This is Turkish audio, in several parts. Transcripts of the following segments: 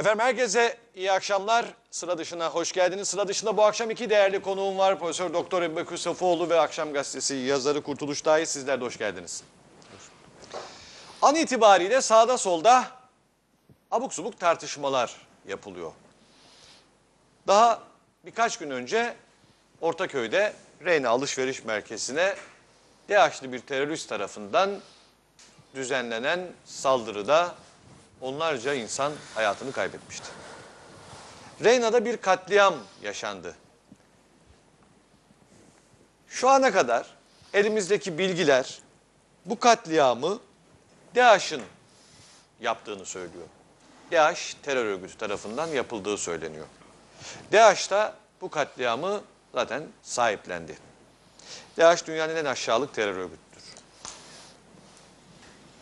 Efendim herkese iyi akşamlar. Sıra dışına hoş geldiniz. Sıra dışında bu akşam iki değerli konuğum var. Profesör Doktor Ebu Bekir Safoğlu ve Akşam Gazetesi yazarı Kurtuluş Dahi. Sizler de hoş geldiniz. An itibariyle sağda solda abuk subuk tartışmalar yapılıyor. Daha birkaç gün önce Ortaköy'de Reyna Alışveriş Merkezi'ne DAEŞ'li bir terörist tarafından düzenlenen saldırıda onlarca insan hayatını kaybetmişti. Reyna'da bir katliam yaşandı. Şu ana kadar elimizdeki bilgiler bu katliamı DAEŞ'in yaptığını söylüyor. DAEŞ terör örgütü tarafından yapıldığı söyleniyor. DAEŞ da bu katliamı zaten sahiplendi. DAEŞ dünyanın en aşağılık terör örgütüdür.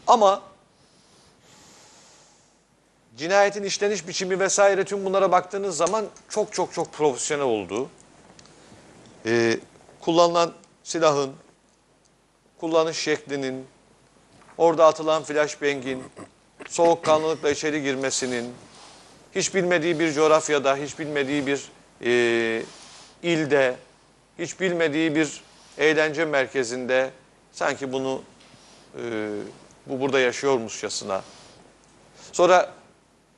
Ama cinayetin işleniş biçimi vesaire tüm bunlara baktığınız zaman çok çok çok profesyonel olduğu, e, kullanılan silahın, kullanış şeklinin, orada atılan flashbang'in, soğukkanlılıkla içeri girmesinin, hiç bilmediği bir coğrafyada, hiç bilmediği bir e, ilde, hiç bilmediği bir eğlence merkezinde sanki bunu e, bu burada yaşıyormuşçasına. Sonra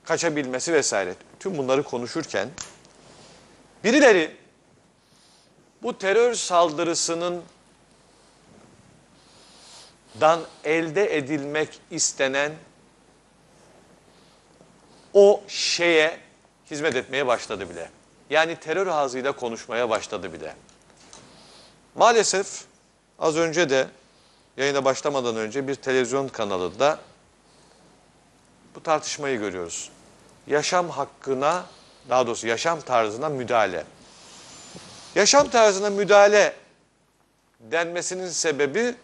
kaçabilmesi vesaire tüm bunları konuşurken birileri bu terör saldırısının dan elde edilmek istenen o şeye hizmet etmeye başladı bile. Yani terör ağzıyla konuşmaya başladı bile. Maalesef az önce de yayına başlamadan önce bir televizyon kanalında bu tartışmayı görüyoruz. Yaşam hakkına, daha doğrusu yaşam tarzına müdahale. Yaşam tarzına müdahale denmesinin sebebi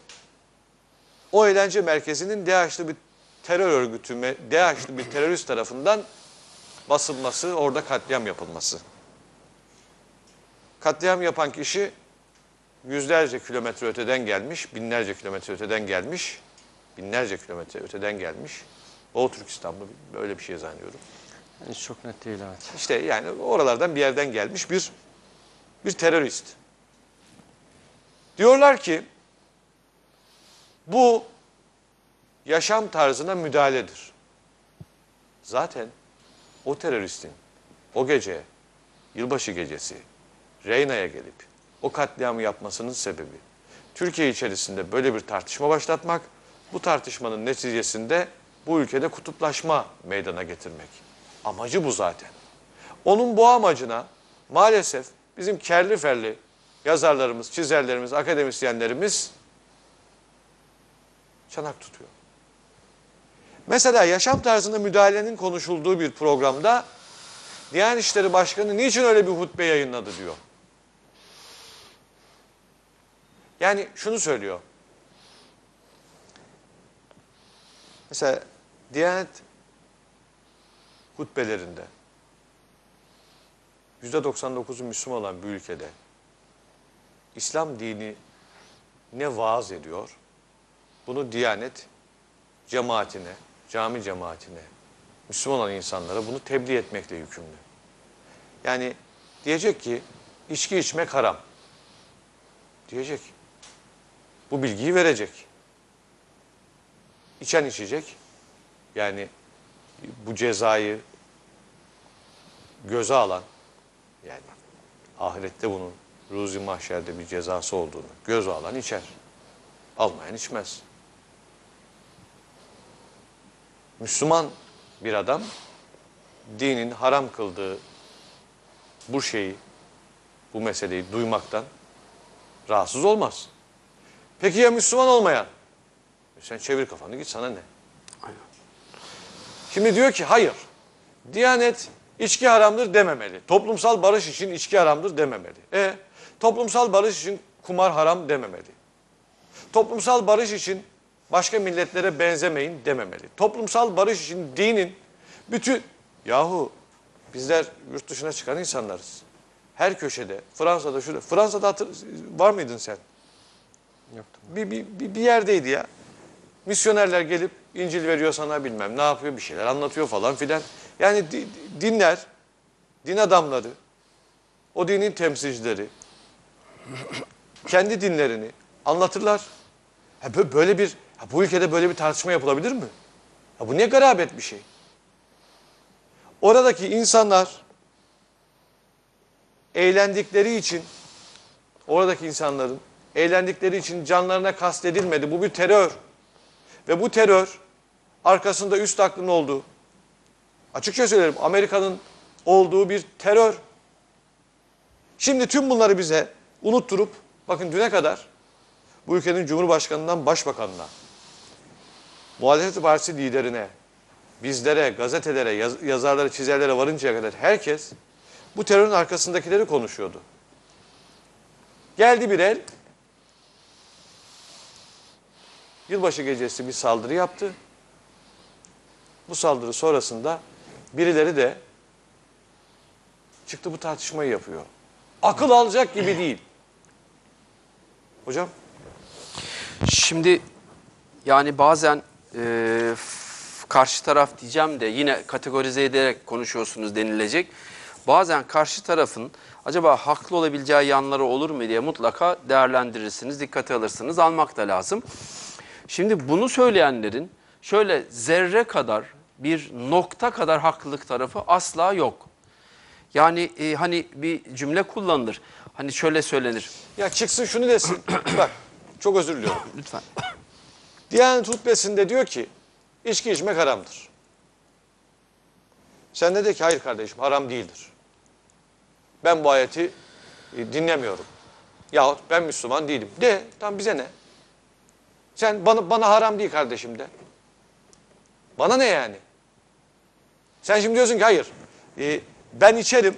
o eğlence merkezinin DAEŞ'li bir terör örgütü, DAEŞ'li bir terörist tarafından basılması, orada katliam yapılması. Katliam yapan kişi yüzlerce kilometre öteden gelmiş, binlerce kilometre öteden gelmiş, binlerce kilometre öteden gelmiş. Doğu Türkistan'da böyle bir şey zannediyorum. Hiç çok net değil evet. İşte yani oralardan bir yerden gelmiş bir bir terörist. Diyorlar ki bu yaşam tarzına müdahaledir. Zaten o teröristin o gece yılbaşı gecesi Reyna'ya gelip o katliamı yapmasının sebebi Türkiye içerisinde böyle bir tartışma başlatmak, bu tartışmanın neticesinde bu ülkede kutuplaşma meydana getirmek. Amacı bu zaten. Onun bu amacına maalesef bizim kerli ferli yazarlarımız, çizerlerimiz, akademisyenlerimiz çanak tutuyor. Mesela yaşam tarzında müdahalenin konuşulduğu bir programda Diyanet İşleri Başkanı niçin öyle bir hutbe yayınladı diyor. Yani şunu söylüyor. Mesela Diyanet hutbelerinde %99'u Müslüman olan bir ülkede İslam dini ne vaaz ediyor? Bunu Diyanet cemaatine, cami cemaatine, Müslüman olan insanlara bunu tebliğ etmekle yükümlü. Yani diyecek ki içki içmek haram. Diyecek. Bu bilgiyi verecek. İçen içecek. Yani bu cezayı göze alan yani ahirette bunun ruzi mahşerde bir cezası olduğunu göze alan içer. Almayan içmez. Müslüman bir adam dinin haram kıldığı bu şeyi, bu meseleyi duymaktan rahatsız olmaz. Peki ya Müslüman olmayan? E sen çevir kafanı git sana ne? Şimdi diyor ki hayır. Diyanet içki haramdır dememeli. Toplumsal barış için içki haramdır dememeli. E toplumsal barış için kumar haram dememeli. Toplumsal barış için başka milletlere benzemeyin dememeli. Toplumsal barış için dinin bütün yahu bizler yurt dışına çıkan insanlarız. Her köşede Fransa'da şurada Fransa'da hatır, var mıydın sen? Yoktu. Bir, bir, bir, bir yerdeydi ya. Misyonerler gelip İncil veriyor sana bilmem ne yapıyor bir şeyler anlatıyor falan filan. Yani di- dinler, din adamları, o dinin temsilcileri kendi dinlerini anlatırlar. Ha, bö- böyle bir ha, bu ülkede böyle bir tartışma yapılabilir mi? Ha, bu ne garabet bir şey. Oradaki insanlar eğlendikleri için oradaki insanların eğlendikleri için canlarına kastedilmedi. Bu bir terör. Ve bu terör arkasında üst aklın olduğu, açıkça söylerim Amerika'nın olduğu bir terör. Şimdi tüm bunları bize unutturup, bakın düne kadar bu ülkenin Cumhurbaşkanından Başbakanına, muhalefet partisi liderine, bizlere, gazetelere, yaz- yazarlara, çizerlere varıncaya kadar herkes bu terörün arkasındakileri konuşuyordu. Geldi bir el, yılbaşı gecesi bir saldırı yaptı. Bu saldırı sonrasında birileri de çıktı bu tartışmayı yapıyor. Akıl alacak gibi değil. Hocam? Şimdi yani bazen e, karşı taraf diyeceğim de yine kategorize ederek konuşuyorsunuz denilecek. Bazen karşı tarafın acaba haklı olabileceği yanları olur mu diye mutlaka değerlendirirsiniz, dikkate alırsınız, almak da lazım. Şimdi bunu söyleyenlerin şöyle zerre kadar bir nokta kadar haklılık tarafı asla yok. Yani e, hani bir cümle kullanılır. Hani şöyle söylenir. Ya çıksın şunu desin. Bak çok özür diliyorum. Lütfen. Diyanet hutbesinde diyor ki içki içmek haramdır. Sen de de ki hayır kardeşim haram değildir. Ben bu ayeti e, dinlemiyorum. Yahut ben Müslüman değilim. De tam bize ne? Sen bana, bana haram değil kardeşim de. Bana ne yani? Sen şimdi diyorsun ki hayır e, ben içerim.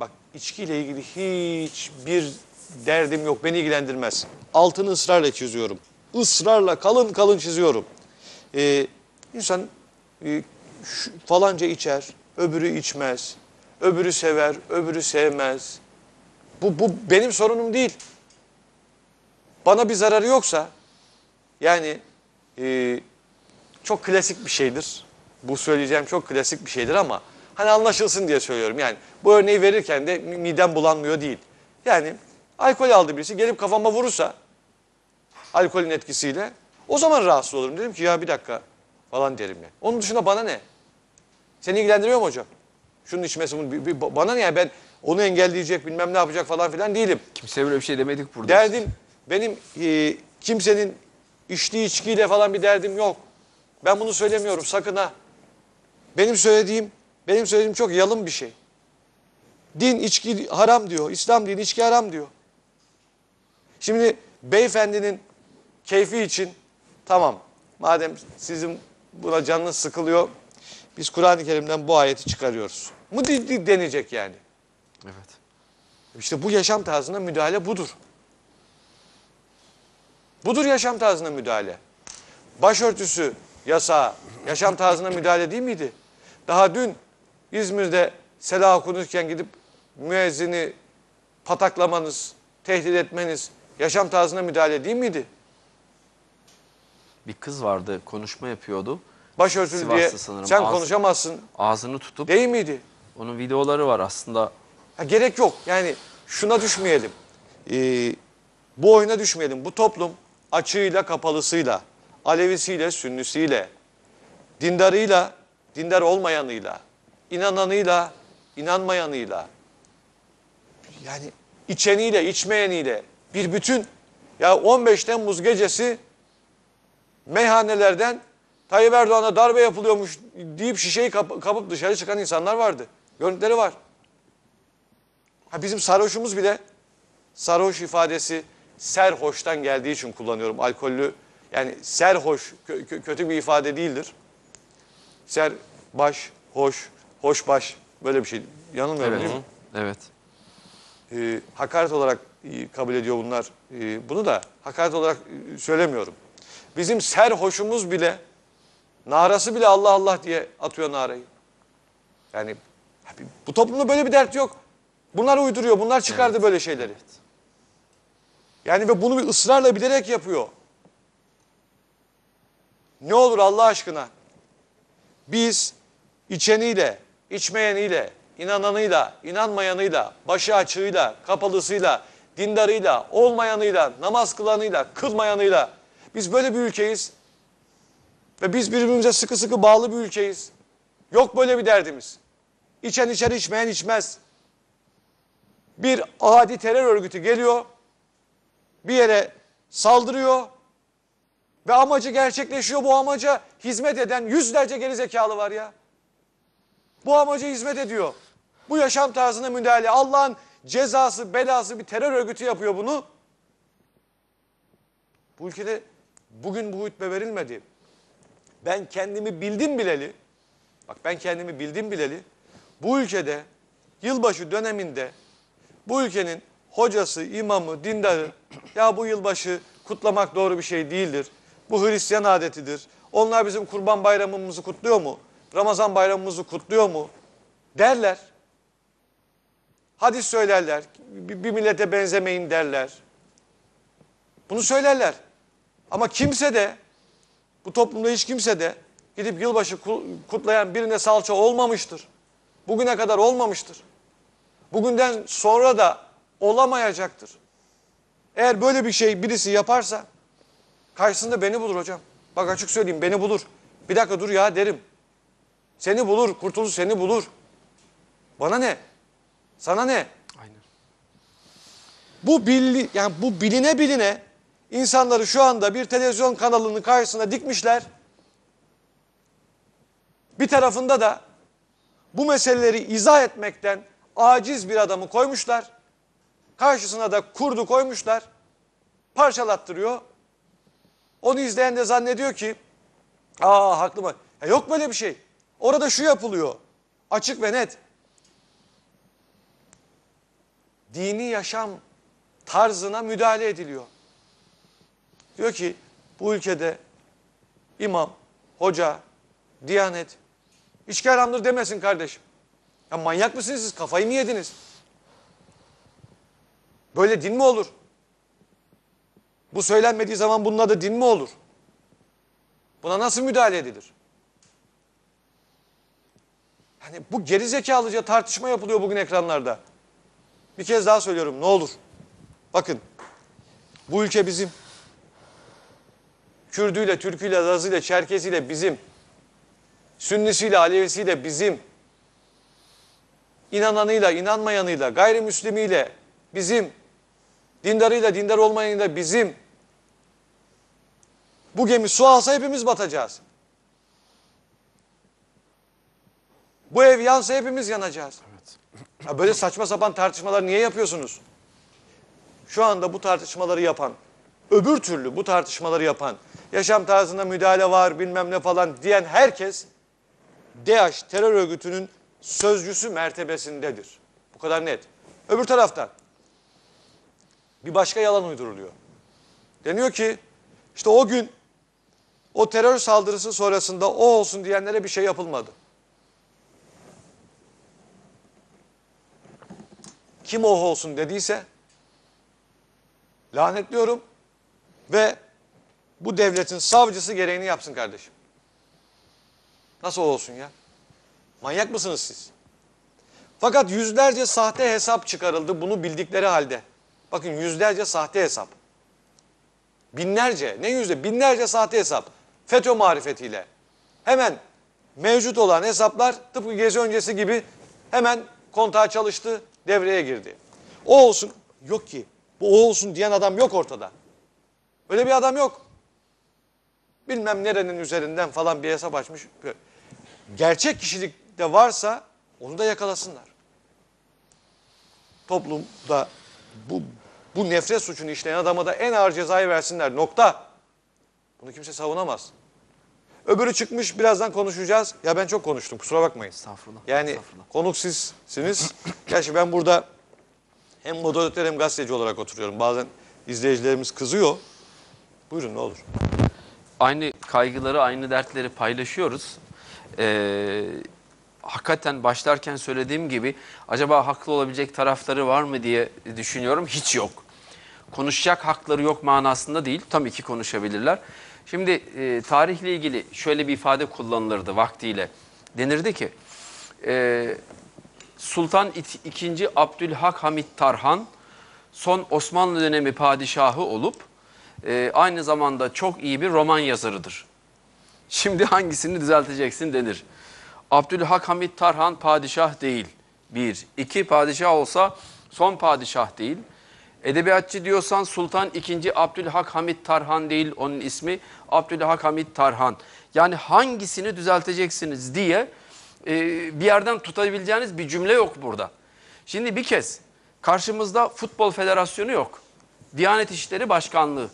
Bak içkiyle ilgili hiçbir derdim yok. Beni ilgilendirmez. Altını ısrarla çiziyorum. Israrla kalın kalın çiziyorum. Ee, insan e, şu- falanca içer, öbürü içmez. Öbürü sever, öbürü sevmez. Bu, bu benim sorunum değil. Bana bir zararı yoksa yani e, çok klasik bir şeydir. Bu söyleyeceğim çok klasik bir şeydir ama hani anlaşılsın diye söylüyorum. Yani bu örneği verirken de mi- midem bulanmıyor değil. Yani alkol aldı birisi gelip kafama vurursa alkolün etkisiyle o zaman rahatsız olurum. Dedim ki ya bir dakika falan derim ya. Onun dışında bana ne? Seni ilgilendiriyor mu hocam? Şunun içmesi bunu, bir- bir- bana ne ya ben onu engelleyecek bilmem ne yapacak falan filan değilim. Kimseye böyle bir şey demedik burada. Derdim benim e, kimsenin içtiği içkiyle falan bir derdim yok. Ben bunu söylemiyorum sakın ha. Benim söylediğim benim söylediğim çok yalın bir şey. Din içki haram diyor. İslam dini içki haram diyor. Şimdi beyefendinin keyfi için tamam madem sizin buna canınız sıkılıyor biz Kur'an-ı Kerim'den bu ayeti çıkarıyoruz. Mu denecek yani. Evet. İşte bu yaşam tarzına müdahale budur. Budur yaşam tarzına müdahale. Başörtüsü yasağı yaşam tarzına müdahale değil miydi? Daha dün İzmir'de sela okunurken gidip müezzini pataklamanız, tehdit etmeniz yaşam tarzına müdahale değil miydi? Bir kız vardı konuşma yapıyordu. Başörtülü Sivas'ta diye sanırım. sen Ağız- konuşamazsın Ağzını tutup değil miydi? onun videoları var aslında. Ha, gerek yok. Yani şuna düşmeyelim. Ee, bu oyuna düşmeyelim. Bu toplum açığıyla kapalısıyla, Alevisiyle, Sünnisiyle, dindarıyla, dindar olmayanıyla, inananıyla, inanmayanıyla, yani içeniyle, içmeyeniyle bir bütün. Ya 15 Temmuz gecesi meyhanelerden Tayyip Erdoğan'a darbe yapılıyormuş deyip şişeyi kap- kapıp dışarı çıkan insanlar vardı. Görüntüleri var. Ha bizim sarhoşumuz bile sarhoş ifadesi serhoştan geldiği için kullanıyorum. Alkollü yani serhoş kö- kö- kötü bir ifade değildir. Ser baş, hoş, hoş baş böyle bir şey. Yanılmıyorum değil mi? Evet. Ee, hakaret olarak e, kabul ediyor bunlar. Ee, bunu da hakaret olarak e, söylemiyorum. Bizim serhoşumuz bile narası bile Allah Allah diye atıyor narayı. Yani bu toplumda böyle bir dert yok. Bunlar uyduruyor, bunlar çıkardı böyle şeyleri. Yani ve bunu bir ısrarla bilerek yapıyor. Ne olur Allah aşkına. Biz içeniyle, içmeyeniyle, inananıyla, inanmayanıyla, başı açığıyla, kapalısıyla, dindarıyla, olmayanıyla, namaz kılanıyla, kılmayanıyla. Biz böyle bir ülkeyiz. Ve biz birbirimize sıkı sıkı bağlı bir ülkeyiz. Yok böyle bir derdimiz. İçen içer, içmeyen içmez. Bir adi terör örgütü geliyor, bir yere saldırıyor ve amacı gerçekleşiyor. Bu amaca hizmet eden yüzlerce gerizekalı var ya. Bu amaca hizmet ediyor. Bu yaşam tarzına müdahale. Allah'ın cezası, belası bir terör örgütü yapıyor bunu. Bu ülkede bugün bu hutbe verilmedi. Ben kendimi bildim bileli, bak ben kendimi bildim bileli, bu ülkede yılbaşı döneminde bu ülkenin hocası, imamı, dindarı ya bu yılbaşı kutlamak doğru bir şey değildir. Bu Hristiyan adetidir. Onlar bizim kurban bayramımızı kutluyor mu? Ramazan bayramımızı kutluyor mu? Derler. Hadis söylerler. Bir millete benzemeyin derler. Bunu söylerler. Ama kimse de bu toplumda hiç kimse de gidip yılbaşı ku- kutlayan birine salça olmamıştır. Bugüne kadar olmamıştır. Bugünden sonra da olamayacaktır. Eğer böyle bir şey birisi yaparsa karşısında beni bulur hocam. Bak açık söyleyeyim beni bulur. Bir dakika dur ya derim. Seni bulur, kurtuluş seni bulur. Bana ne? Sana ne? Aynen. Bu billi, yani bu biline biline insanları şu anda bir televizyon kanalının karşısına dikmişler. Bir tarafında da bu meseleleri izah etmekten aciz bir adamı koymuşlar. Karşısına da kurdu koymuşlar. Parçalattırıyor. Onu izleyen de zannediyor ki aa haklı mı? Ya yok böyle bir şey. Orada şu yapılıyor. Açık ve net. Dini yaşam tarzına müdahale ediliyor. Diyor ki bu ülkede imam, hoca, diyanet içki haramdır demesin kardeşim. Ya manyak mısınız siz? Kafayı mı yediniz? Böyle din mi olur? Bu söylenmediği zaman bunun adı din mi olur? Buna nasıl müdahale edilir? Yani bu gerizekalıca tartışma yapılıyor bugün ekranlarda. Bir kez daha söylüyorum ne olur. Bakın bu ülke bizim. Kürdüyle, Türküyle, Lazıyla, Çerkeziyle bizim. Sünnisiyle, Alevisiyle bizim. İnananıyla, inanmayanıyla, gayrimüslimiyle bizim. Dindarıyla, dindar olmayanıyla bizim. Bu gemi su alsa hepimiz batacağız. Bu ev yansa hepimiz yanacağız. Ya böyle saçma sapan tartışmalar niye yapıyorsunuz? Şu anda bu tartışmaları yapan, öbür türlü bu tartışmaları yapan, yaşam tarzına müdahale var bilmem ne falan diyen herkes DAEŞ terör örgütünün sözcüsü mertebesindedir. Bu kadar net. Öbür taraftan bir başka yalan uyduruluyor. Deniyor ki işte o gün o terör saldırısı sonrasında o olsun diyenlere bir şey yapılmadı. Kim o olsun dediyse lanetliyorum ve bu devletin savcısı gereğini yapsın kardeşim. Nasıl olsun ya? Manyak mısınız siz? Fakat yüzlerce sahte hesap çıkarıldı bunu bildikleri halde. Bakın yüzlerce sahte hesap. Binlerce, ne yüzde? Binlerce sahte hesap. FETÖ marifetiyle. Hemen mevcut olan hesaplar tıpkı gezi öncesi gibi hemen kontağa çalıştı, devreye girdi. O olsun, yok ki. Bu o olsun diyen adam yok ortada. Öyle bir adam yok. Bilmem nerenin üzerinden falan bir hesap açmış. Gerçek kişilikte varsa onu da yakalasınlar. Toplumda bu, bu nefret suçunu işleyen adama da en ağır cezayı versinler. Nokta. Bunu kimse savunamaz. Öbürü çıkmış birazdan konuşacağız. Ya ben çok konuştum kusura bakmayın. Estağfurullah. Yani estağfurullah. konuk sizsiniz. Gerçi ben burada hem moderatör hem gazeteci olarak oturuyorum. Bazen izleyicilerimiz kızıyor. Buyurun ne olur. aynı kaygıları, aynı dertleri paylaşıyoruz. Ee, hakikaten başlarken söylediğim gibi acaba haklı olabilecek tarafları var mı diye düşünüyorum. Hiç yok. Konuşacak hakları yok manasında değil. Tabii ki konuşabilirler. Şimdi e, tarihle ilgili şöyle bir ifade kullanılırdı vaktiyle. denirdi ki e, Sultan II. Abdülhak Hamit Tarhan son Osmanlı dönemi padişahı olup e, aynı zamanda çok iyi bir roman yazarıdır. Şimdi hangisini düzelteceksin denir. Abdülhak Hamit Tarhan padişah değil. Bir. iki padişah olsa son padişah değil. Edebiyatçı diyorsan Sultan II. Abdülhak Hamit Tarhan değil onun ismi Abdülhak Hamit Tarhan. Yani hangisini düzelteceksiniz diye e, bir yerden tutabileceğiniz bir cümle yok burada. Şimdi bir kez karşımızda Futbol Federasyonu yok. Diyanet İşleri Başkanlığı.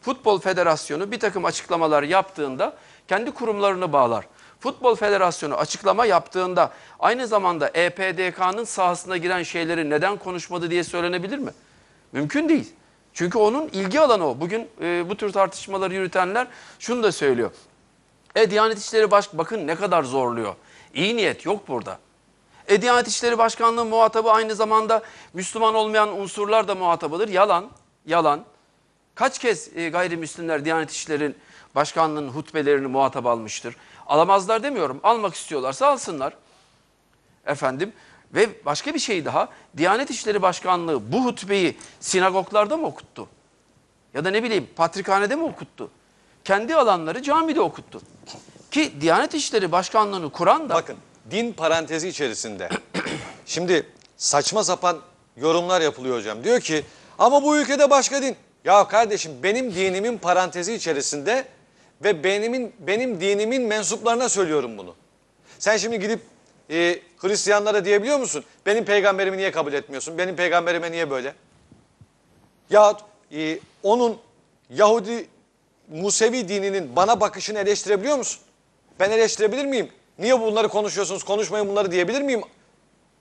Futbol Federasyonu bir takım açıklamalar yaptığında kendi kurumlarını bağlar. Futbol Federasyonu açıklama yaptığında aynı zamanda EPDK'nın sahasına giren şeyleri neden konuşmadı diye söylenebilir mi? Mümkün değil. Çünkü onun ilgi alanı o. Bugün e, bu tür tartışmaları yürütenler şunu da söylüyor. E Diyanet İşleri Baş bakın ne kadar zorluyor. İyi niyet yok burada. E Diyanet İşleri Başkanlığı muhatabı aynı zamanda Müslüman olmayan unsurlar da muhatabıdır. Yalan, yalan. Kaç kez e, gayrimüslimler Diyanet İşleri'nin başkanlığının hutbelerini muhatap almıştır. Alamazlar demiyorum. Almak istiyorlarsa alsınlar. Efendim ve başka bir şey daha. Diyanet İşleri Başkanlığı bu hutbeyi sinagoglarda mı okuttu? Ya da ne bileyim patrikhanede mi okuttu? Kendi alanları camide okuttu. Ki Diyanet İşleri Başkanlığı'nı kuran da Bakın din parantezi içerisinde. Şimdi saçma sapan yorumlar yapılıyor hocam. Diyor ki ama bu ülkede başka din. Ya kardeşim benim dinimin parantezi içerisinde ve benim benim dinimin mensuplarına söylüyorum bunu. Sen şimdi gidip e, Hristiyanlara diyebiliyor musun? Benim peygamberimi niye kabul etmiyorsun? Benim peygamberime niye böyle? Yahut e, onun Yahudi Musevi dininin bana bakışını eleştirebiliyor musun? Ben eleştirebilir miyim? Niye bunları konuşuyorsunuz? Konuşmayın bunları diyebilir miyim?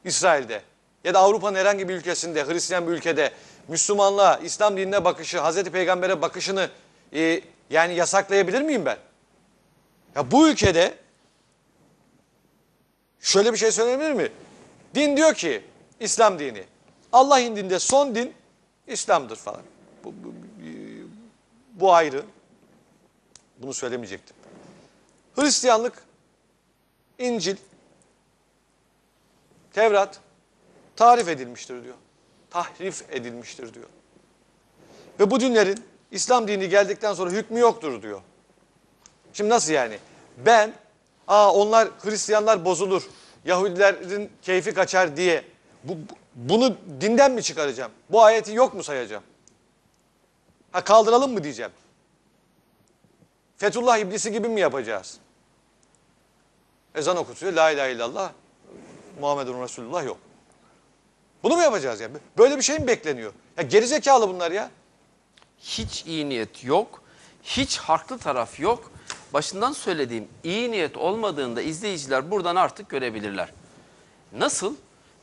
İsrail'de ya da Avrupa'nın herhangi bir ülkesinde, Hristiyan bir ülkede Müslümanlığa, İslam dinine bakışı, Hazreti Peygamber'e bakışını e, yani yasaklayabilir miyim ben? Ya bu ülkede şöyle bir şey söylenebilir mi? Din diyor ki, İslam dini, Allah indinde son din İslam'dır falan. Bu, bu, bu ayrı. Bunu söylemeyecektim. Hristiyanlık, İncil, Tevrat tarif edilmiştir diyor. Tahrif edilmiştir diyor. Ve bu dinlerin İslam dini geldikten sonra hükmü yoktur diyor. Şimdi nasıl yani? Ben, aa onlar Hristiyanlar bozulur, Yahudilerin keyfi kaçar diye bu, bu- bunu dinden mi çıkaracağım? Bu ayeti yok mu sayacağım? Ha kaldıralım mı diyeceğim? Fethullah iblisi gibi mi yapacağız? Ezan okutuyor, la ilahe illallah, Muhammedun Resulullah yok. Bunu mu yapacağız yani? Böyle bir şey mi bekleniyor? Ya gerizekalı bunlar ya. hiç iyi niyet yok, hiç haklı taraf yok. Başından söylediğim iyi niyet olmadığında izleyiciler buradan artık görebilirler. Nasıl?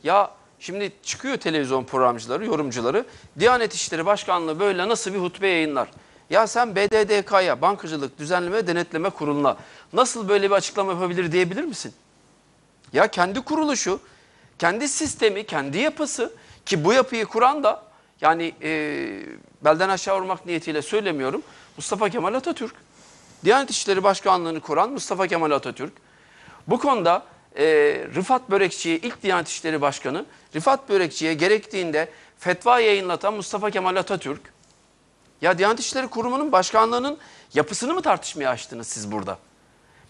Ya şimdi çıkıyor televizyon programcıları, yorumcuları. Diyanet İşleri Başkanlığı böyle nasıl bir hutbe yayınlar? Ya sen BDDK'ya, Bankacılık Düzenleme Denetleme Kurulu'na nasıl böyle bir açıklama yapabilir diyebilir misin? Ya kendi kuruluşu, kendi sistemi, kendi yapısı ki bu yapıyı kuran da yani e, belden aşağı vurmak niyetiyle söylemiyorum Mustafa Kemal Atatürk. Diyanet İşleri Başkanlığı'nı kuran Mustafa Kemal Atatürk. Bu konuda e, Rıfat Börekçi'ye ilk Diyanet İşleri Başkanı Rıfat Börekçi'ye gerektiğinde fetva yayınlatan Mustafa Kemal Atatürk. Ya Diyanet İşleri Kurumu'nun başkanlığının yapısını mı tartışmaya açtınız siz burada?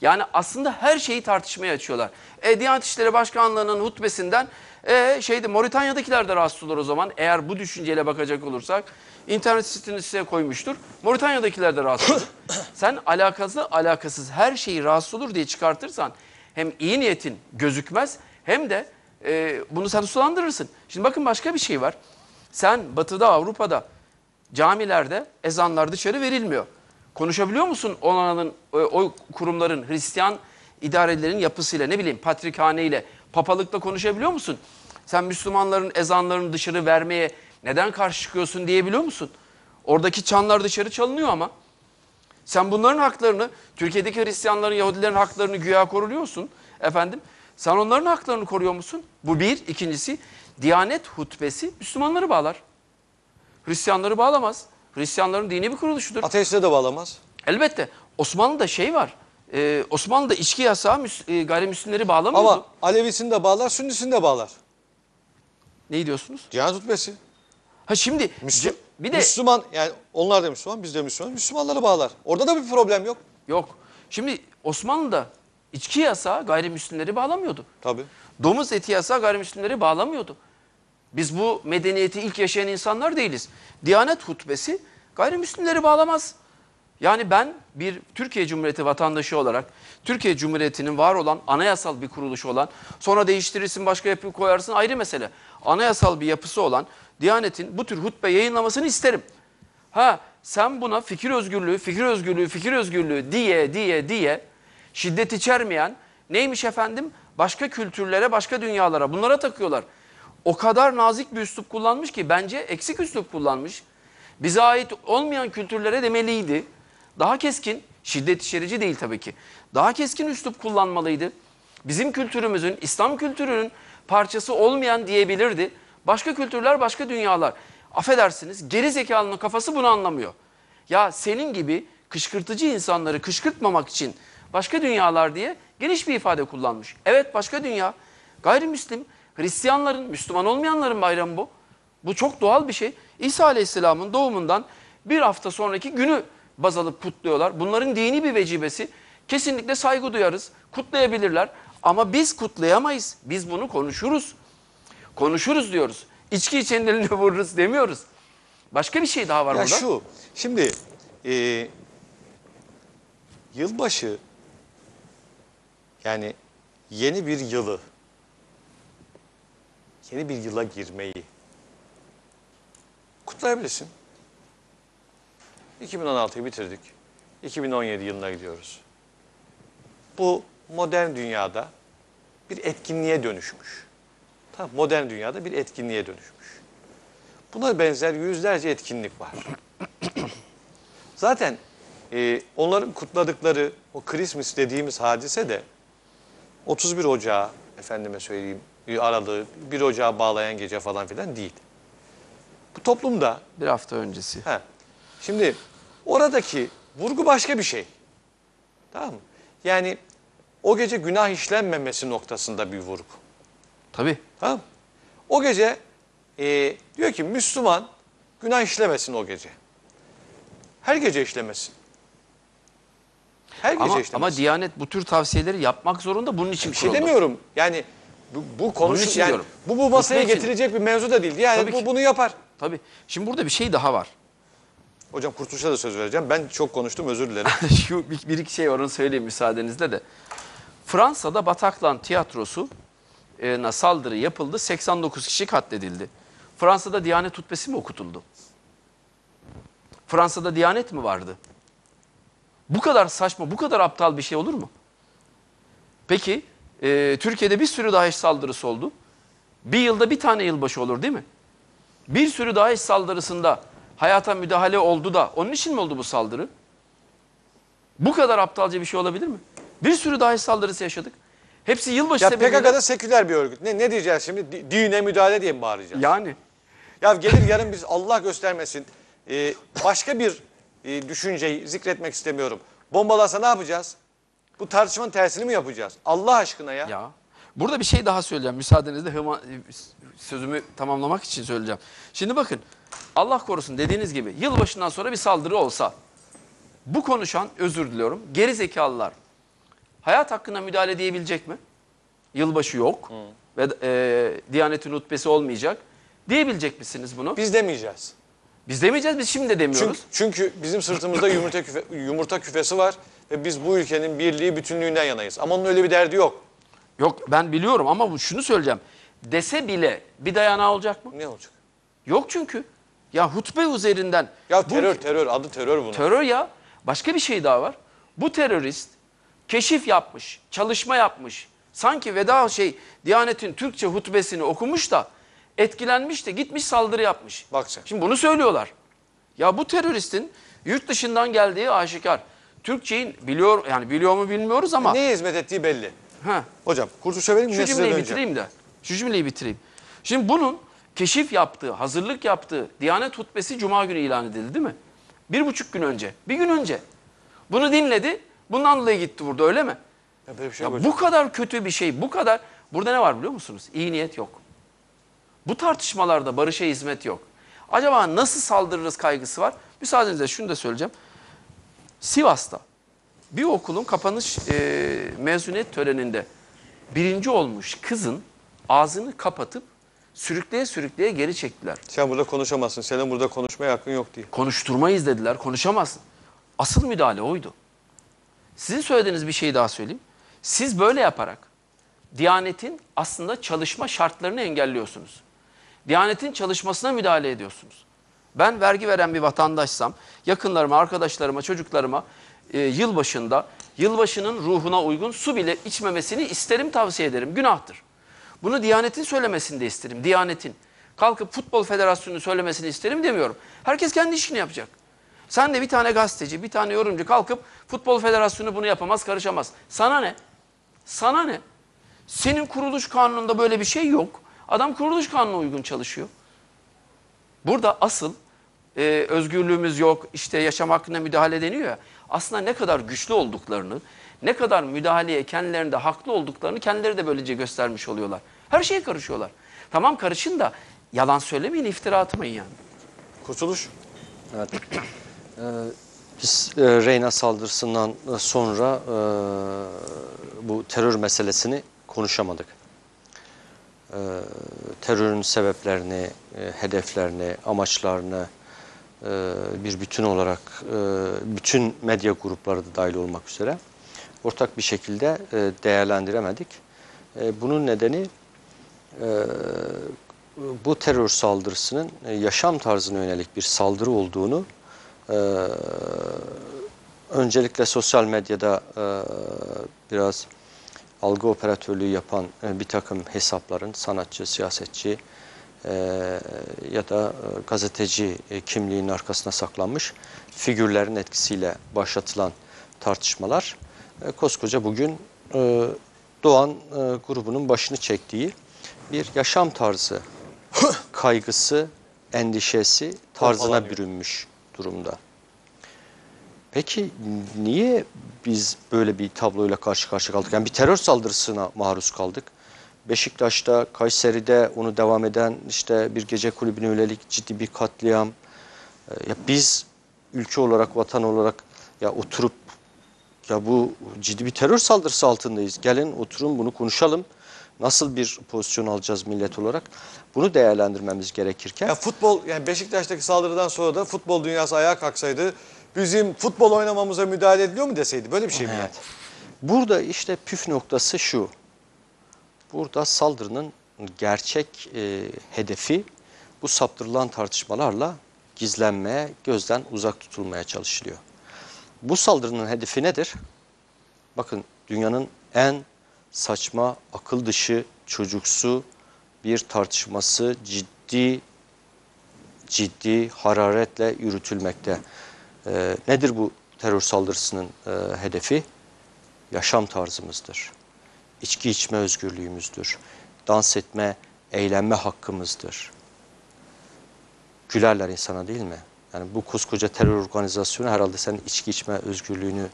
Yani aslında her şeyi tartışmaya açıyorlar. E, Diyanet İşleri Başkanlığı'nın hutbesinden e, şeyde Moritanya'dakiler de rahatsız olur o zaman. Eğer bu düşünceyle bakacak olursak internet sitesine size koymuştur. Moritanya'dakiler de rahatsız olur. Sen alakası alakasız her şeyi rahatsız olur diye çıkartırsan hem iyi niyetin gözükmez hem de e, bunu sen sulandırırsın. Şimdi bakın başka bir şey var. Sen batıda Avrupa'da camilerde ezanlar dışarı verilmiyor. Konuşabiliyor musun onların, o, o kurumların, Hristiyan idarelerin yapısıyla, ne bileyim patrikhane ile, papalıkla konuşabiliyor musun? Sen Müslümanların ezanlarını dışarı vermeye neden karşı çıkıyorsun diyebiliyor musun? Oradaki çanlar dışarı çalınıyor ama. Sen bunların haklarını, Türkiye'deki Hristiyanların, Yahudilerin haklarını güya koruyorsun efendim. Sen onların haklarını koruyor musun? Bu bir. İkincisi, Diyanet hutbesi Müslümanları bağlar. Hristiyanları bağlamaz. Hristiyanların dini bir kuruluşudur. Ateiste de bağlamaz. Elbette Osmanlı'da şey var. E, Osmanlı'da içki yasağı e, gayrimüslimleri bağlamıyordu. Ama Alevisini de bağlar, Sünnisini de bağlar. Ne diyorsunuz? Cihan hutbesi. Ha şimdi Müslü- bir de Müslüman yani onlar da Müslüman, biz de Müslüman. Müslümanları bağlar. Orada da bir problem yok. yok. Şimdi Osmanlı'da içki yasağı gayrimüslimleri bağlamıyordu. Tabii. Domuz eti yasağı gayrimüslimleri bağlamıyordu. Biz bu medeniyeti ilk yaşayan insanlar değiliz. Diyanet hutbesi gayrimüslimleri bağlamaz. Yani ben bir Türkiye Cumhuriyeti vatandaşı olarak Türkiye Cumhuriyeti'nin var olan anayasal bir kuruluşu olan sonra değiştirirsin başka yapı koyarsın ayrı mesele. Anayasal bir yapısı olan Diyanet'in bu tür hutbe yayınlamasını isterim. Ha sen buna fikir özgürlüğü, fikir özgürlüğü, fikir özgürlüğü diye diye diye şiddet içermeyen neymiş efendim? Başka kültürlere, başka dünyalara bunlara takıyorlar. O kadar nazik bir üslup kullanmış ki bence eksik üslup kullanmış. Bize ait olmayan kültürlere demeliydi. Daha keskin, şiddet içerici değil tabii ki. Daha keskin üslup kullanmalıydı. Bizim kültürümüzün, İslam kültürünün parçası olmayan diyebilirdi. Başka kültürler, başka dünyalar. Affedersiniz, geri zekalının kafası bunu anlamıyor. Ya senin gibi kışkırtıcı insanları kışkırtmamak için başka dünyalar diye geniş bir ifade kullanmış. Evet başka dünya. Gayrimüslim, Hristiyanların, Müslüman olmayanların bayramı bu. Bu çok doğal bir şey. İsa Aleyhisselam'ın doğumundan bir hafta sonraki günü baz alıp kutluyorlar. Bunların dini bir vecibesi. Kesinlikle saygı duyarız. Kutlayabilirler. Ama biz kutlayamayız. Biz bunu konuşuruz. Konuşuruz diyoruz. İçki içenin eline vururuz demiyoruz. Başka bir şey daha var Ya burada. şu, şimdi e, yılbaşı yani yeni bir yılı, yeni bir yıla girmeyi kutlayabilirsin. 2016'yı bitirdik. 2017 yılına gidiyoruz. Bu modern dünyada bir etkinliğe dönüşmüş. Tamam, modern dünyada bir etkinliğe dönüşmüş. Buna benzer yüzlerce etkinlik var. Zaten e, onların kutladıkları o Christmas dediğimiz hadise de 31 Ocağı efendime söyleyeyim aralığı 1 Ocağı bağlayan gece falan filan değil. Bu toplumda Bir hafta öncesi. he, şimdi oradaki vurgu başka bir şey. Tamam mı? Yani o gece günah işlenmemesi noktasında bir vurgu. Tabii. Tamam? O gece e, diyor ki Müslüman günah işlemesin o gece. Her gece işlemesin. Her gece Ama, işlemesin. ama Diyanet bu tür tavsiyeleri yapmak zorunda. Bunun için bir şey kuruldu. demiyorum. Yani bu, bu için yani diyorum. bu bu masaya için. getirecek bir mevzu da değil. Yani Tabii bu ki. bunu yapar. Tabii. Şimdi burada bir şey daha var. Hocam Kurtuluş'a da söz vereceğim. Ben çok konuştum özür dilerim. Şu bir, bir iki şey var onu söyleyeyim müsaadenizle de. Fransa'da Bataclan tiyatrosu e, na saldırı yapıldı. 89 kişi katledildi. Fransa'da Diyanet hutbesi mi okutuldu? Fransa'da Diyanet mi vardı? Bu kadar saçma, bu kadar aptal bir şey olur mu? Peki, e, Türkiye'de bir sürü DAEŞ saldırısı oldu. Bir yılda bir tane yılbaşı olur değil mi? Bir sürü DAEŞ saldırısında hayata müdahale oldu da onun için mi oldu bu saldırı? Bu kadar aptalca bir şey olabilir mi? Bir sürü DAEŞ saldırısı yaşadık. Hepsi yılbaşı ya sebebiyle. PKK'da seküler bir örgüt. Ne, ne diyeceğiz şimdi? Di- Dine müdahale diye mi bağıracağız? Yani. Ya gelir yarın biz Allah göstermesin e, başka bir e, düşünceyi zikretmek istemiyorum. Bombalasa ne yapacağız? Bu tartışmanın tersini mi yapacağız? Allah aşkına ya. Ya. Burada bir şey daha söyleyeceğim. Müsaadenizle hıma, sözümü tamamlamak için söyleyeceğim. Şimdi bakın Allah korusun dediğiniz gibi yılbaşından sonra bir saldırı olsa bu konuşan özür diliyorum geri zekalılar hayat hakkına müdahale diyebilecek mi? Yılbaşı yok ve e, Diyanet'in hutbesi olmayacak. Diyebilecek misiniz bunu? Biz demeyeceğiz. Biz demeyeceğiz biz şimdi de demiyoruz. Çünkü, çünkü bizim sırtımızda yumurta, küfe, yumurta küfesi var ve biz bu ülkenin birliği bütünlüğünden yanayız. Ama onun öyle bir derdi yok. Yok ben biliyorum ama şunu söyleyeceğim. Dese bile bir dayanağı olacak mı? Ne olacak? Yok çünkü. Ya hutbe üzerinden. Ya bu- terör terör adı terör bunun. Terör ya. Başka bir şey daha var. Bu terörist keşif yapmış, çalışma yapmış. Sanki veda şey Diyanet'in Türkçe hutbesini okumuş da etkilenmiş de gitmiş saldırı yapmış. Bak sen. Şimdi bunu söylüyorlar. Ya bu teröristin yurt dışından geldiği aşikar. Türkçeyi biliyor yani biliyor mu bilmiyoruz ama. Neye hizmet ettiği belli. Ha, Hocam Kurtuluş'a vereyim mi? şu cümleyi bitireyim de. Şu cümleyi bitireyim. Şimdi bunun keşif yaptığı, hazırlık yaptığı Diyanet hutbesi Cuma günü ilan edildi değil mi? Bir buçuk gün önce, bir gün önce. Bunu dinledi, Bundan dolayı gitti burada öyle mi? Ya böyle bir şey Ya bu kadar kötü bir şey, bu kadar... Burada ne var biliyor musunuz? İyi niyet yok. Bu tartışmalarda barışa hizmet yok. Acaba nasıl saldırırız kaygısı var? Müsaadenizle şunu da söyleyeceğim. Sivas'ta bir okulun kapanış e, mezuniyet töreninde birinci olmuş kızın ağzını kapatıp sürükleye sürükleye geri çektiler. Sen burada konuşamazsın. Senin burada konuşmaya hakkın yok diye. Konuşturmayız dediler, konuşamazsın. Asıl müdahale oydu. Sizin söylediğiniz bir şeyi daha söyleyeyim. Siz böyle yaparak Diyanet'in aslında çalışma şartlarını engelliyorsunuz. Diyanet'in çalışmasına müdahale ediyorsunuz. Ben vergi veren bir vatandaşsam yakınlarıma, arkadaşlarıma, çocuklarıma e, yılbaşında yılbaşının ruhuna uygun su bile içmemesini isterim, tavsiye ederim. Günahtır. Bunu Diyanet'in söylemesini de isterim. Diyanet'in. Kalkıp Futbol Federasyonu'nun söylemesini isterim demiyorum. Herkes kendi işini yapacak. Sen de bir tane gazeteci, bir tane yorumcu kalkıp Futbol Federasyonu bunu yapamaz, karışamaz. Sana ne? Sana ne? Senin kuruluş kanununda böyle bir şey yok. Adam kuruluş kanununa uygun çalışıyor. Burada asıl e, özgürlüğümüz yok, işte yaşam hakkına müdahale deniyor ya. Aslında ne kadar güçlü olduklarını, ne kadar müdahaleye kendilerinde haklı olduklarını kendileri de böylece göstermiş oluyorlar. Her şeye karışıyorlar. Tamam karışın da yalan söylemeyin, iftira atmayın yani. Kurtuluş. Evet. Ee, biz e, Reyna saldırısından sonra e, bu terör meselesini konuşamadık. Terörün sebeplerini, e, hedeflerini, amaçlarını e, bir bütün olarak e, bütün medya grupları da dahil olmak üzere ortak bir şekilde e, değerlendiremedik. E, bunun nedeni e, bu terör saldırısının e, yaşam tarzına yönelik bir saldırı olduğunu e, öncelikle sosyal medyada e, biraz algı operatörlüğü yapan e, bir takım hesapların sanatçı, siyasetçi e, ya da e, gazeteci e, kimliğinin arkasına saklanmış figürlerin etkisiyle başlatılan tartışmalar e, koskoca bugün e, Doğan e, grubunun başını çektiği bir yaşam tarzı kaygısı, endişesi tarzına bürünmüş durumda. Peki niye biz böyle bir tabloyla karşı karşıya kaldık? Yani bir terör saldırısına maruz kaldık. Beşiktaş'ta, Kayseri'de onu devam eden işte bir gece kulübüne yönelik ciddi bir katliam. Ee, Ya biz ülke olarak, vatan olarak ya oturup ya bu ciddi bir terör saldırısı altındayız. Gelin oturun bunu konuşalım. Nasıl bir pozisyon alacağız millet olarak? Bunu değerlendirmemiz gerekirken Ya futbol yani Beşiktaş'taki saldırıdan sonra da futbol dünyası ayağa kalksaydı bizim futbol oynamamıza müdahale ediliyor mu deseydi böyle bir şey mi yani? Burada işte püf noktası şu. Burada saldırının gerçek e, hedefi bu saptırılan tartışmalarla gizlenmeye, gözden uzak tutulmaya çalışılıyor. Bu saldırının hedefi nedir? Bakın dünyanın en saçma, akıl dışı, çocuksu bir tartışması ciddi ciddi hararetle yürütülmekte. Ee, nedir bu terör saldırısının e, hedefi? Yaşam tarzımızdır. İçki içme özgürlüğümüzdür. Dans etme, eğlenme hakkımızdır. Gülerler insana değil mi? Yani bu koskoca terör organizasyonu herhalde senin içki içme özgürlüğünü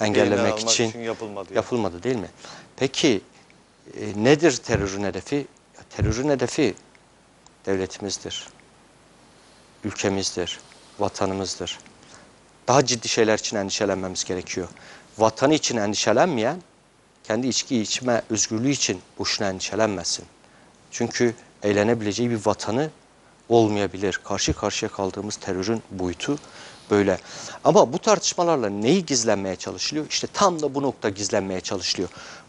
engellemek için, için yapılmadı yani. yapılmadı değil mi? Peki e, nedir terörün hedefi? Terörün hedefi devletimizdir, ülkemizdir, vatanımızdır. Daha ciddi şeyler için endişelenmemiz gerekiyor. Vatanı için endişelenmeyen, kendi içki içme özgürlüğü için boşuna endişelenmesin. Çünkü eğlenebileceği bir vatanı olmayabilir. Karşı karşıya kaldığımız terörün boyutu böyle. Ama bu tartışmalarla neyi gizlenmeye çalışılıyor? İşte tam da bu nokta gizlenmeye çalışılıyor.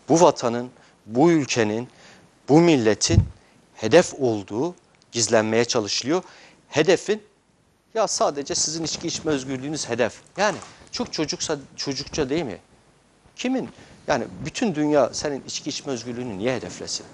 Bu vatanın, bu ülkenin, bu milletin hedef olduğu gizlenmeye çalışılıyor. Hedefin ya sadece sizin içki içme özgürlüğünüz hedef. Yani çok çocuksa çocukça değil mi? Kimin? Yani bütün dünya senin içki içme özgürlüğünü niye hedeflesin?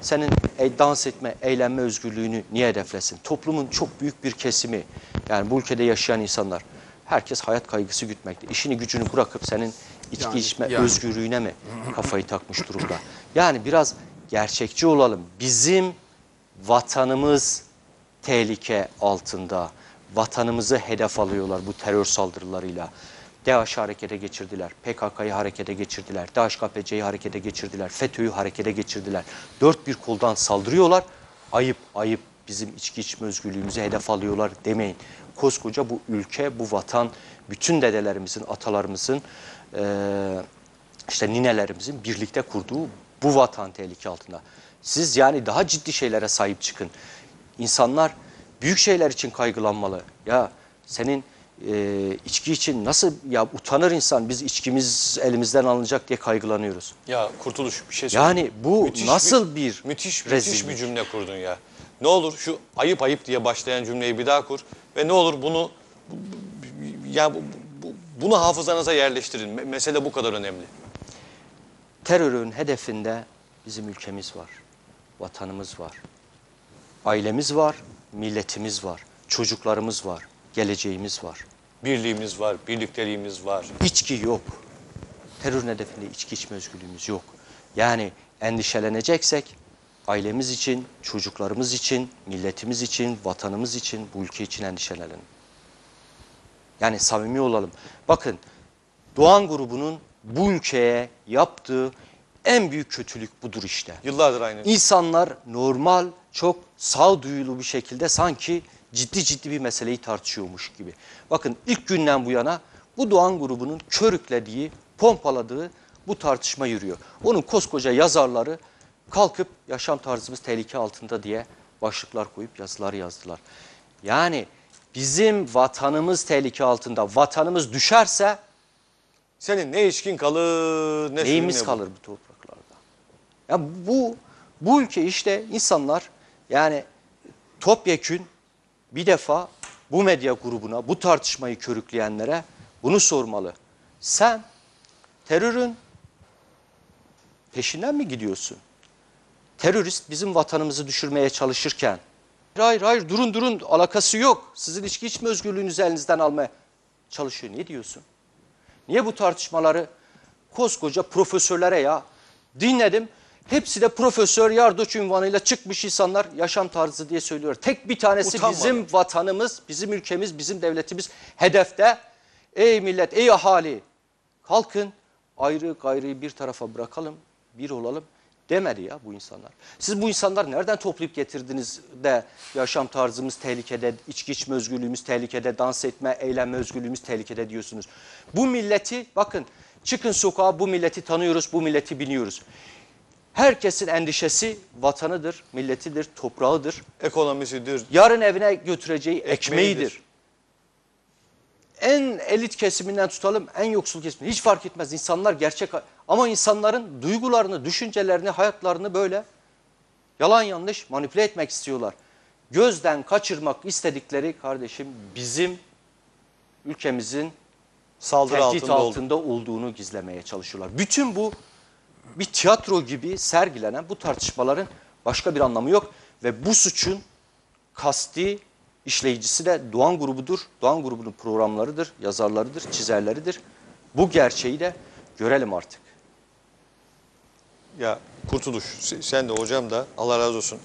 Senin e, dans etme, eğlenme özgürlüğünü niye hedeflesin? Toplumun çok büyük bir kesimi, yani bu ülkede yaşayan insanlar, herkes hayat kaygısı gütmekte. İşini gücünü bırakıp senin içki Yani- içme yani. özgürlüğüne mi kafayı takmış durumda? Yani biraz gerçekçi olalım. Bizim vatanımız tehlike altında. Vatanımızı hedef alıyorlar bu terör saldırılarıyla. DAEŞ'i harekete geçirdiler, PKK'yı harekete geçirdiler, DAEŞ-KPC'yi harekete geçirdiler, FETÖ'yü harekete geçirdiler. Dört bir koldan saldırıyorlar. Ayıp, ayıp bizim içki içme özgürlüğümüzü hedef alıyorlar demeyin. Koskoca bu ülke, bu vatan, bütün dedelerimizin, atalarımızın, işte ninelerimizin birlikte kurduğu bu vatan tehlike altında. Siz yani daha ciddi şeylere sahip çıkın. İnsanlar büyük şeyler için kaygılanmalı. Ya senin e, içki için nasıl ya utanır insan biz içkimiz elimizden alınacak diye kaygılanıyoruz. Ya Kurtuluş bir şey söyleyeyim. Yani bu Müthiş nasıl bir, müthiş müthiş rezillik? bir cümle kurdun ya. Ne olur şu ayıp ayıp diye başlayan cümleyi bir daha kur ve ne olur bunu bu- bu- ya bu, bu- bunu hafızanıza yerleştirin. Me- Mesele bu kadar önemli. Terörün hedefinde bizim ülkemiz var, vatanımız var, ailemiz var, milletimiz var, çocuklarımız var, geleceğimiz var. Birliğimiz var, birlikteliğimiz var. İçki yok. Terörün hedefinde içki içme özgürlüğümüz yok. Yani endişeleneceksek ailemiz için, çocuklarımız için, milletimiz için, vatanımız için, bu ülke için endişelenelim. Yani samimi olalım. Bakın Doğan grubunun bu ülkeye yaptığı en büyük kötülük budur işte. Yıllardır aynı. İnsanlar normal, çok sağduyulu bir şekilde sanki ciddi ciddi bir meseleyi tartışıyormuş gibi. Bakın ilk günden bu yana bu Doğan grubunun körüklediği, pompaladığı bu tartışma yürüyor. Onun koskoca yazarları kalkıp yaşam tarzımız tehlike altında diye başlıklar koyup yazılar yazdılar. Yani bizim vatanımız tehlike altında. Vatanımız düşerse Senin ne içkin kalır ne Neyimiz ne kalır bu topraklarda? Ya bu bu ülke işte insanlar yani topyekün bir defa bu medya grubuna, bu tartışmayı körükleyenlere bunu sormalı. Sen terörün peşinden mi gidiyorsun? Terörist bizim vatanımızı düşürmeye çalışırken hayır hayır durun durun alakası yok. Sizin içki içme özgürlüğünüzü elinizden almaya çalışıyor. Ne diyorsun? Niye bu tartışmaları koskoca profesörlere ya dinledim. Hepsi de profesör yardoç ünvanıyla çıkmış insanlar yaşam tarzı diye söylüyor. Tek bir tanesi Utanmadan. bizim vatanımız, bizim ülkemiz, bizim devletimiz hedefte. Ey millet, ey ahali kalkın ayrı gayrıyı bir tarafa bırakalım, bir olalım demedi ya bu insanlar. Siz bu insanlar nereden toplayıp getirdiniz de yaşam tarzımız tehlikede, içki içme özgürlüğümüz tehlikede, dans etme, eğlenme özgürlüğümüz tehlikede diyorsunuz. Bu milleti bakın çıkın sokağa bu milleti tanıyoruz, bu milleti biliyoruz. Herkesin endişesi vatanıdır, milletidir, toprağıdır. Ekonomisidir. Yarın evine götüreceği Ekmeğidir. ekmeğidir. En elit kesiminden tutalım, en yoksul kesiminden. Hiç fark etmez. İnsanlar gerçek ama insanların duygularını, düşüncelerini, hayatlarını böyle yalan yanlış manipüle etmek istiyorlar. Gözden kaçırmak istedikleri kardeşim bizim ülkemizin Saldırı tehdit altında, altında olduğunu gizlemeye çalışıyorlar. Bütün bu bir tiyatro gibi sergilenen bu tartışmaların başka bir anlamı yok ve bu suçun kasti işleyicisi de Doğan grubudur. Doğan grubunun programlarıdır, yazarlarıdır, çizerleridir. Bu gerçeği de görelim artık. Ya Kurtuluş se- sen de hocam da Allah razı olsun.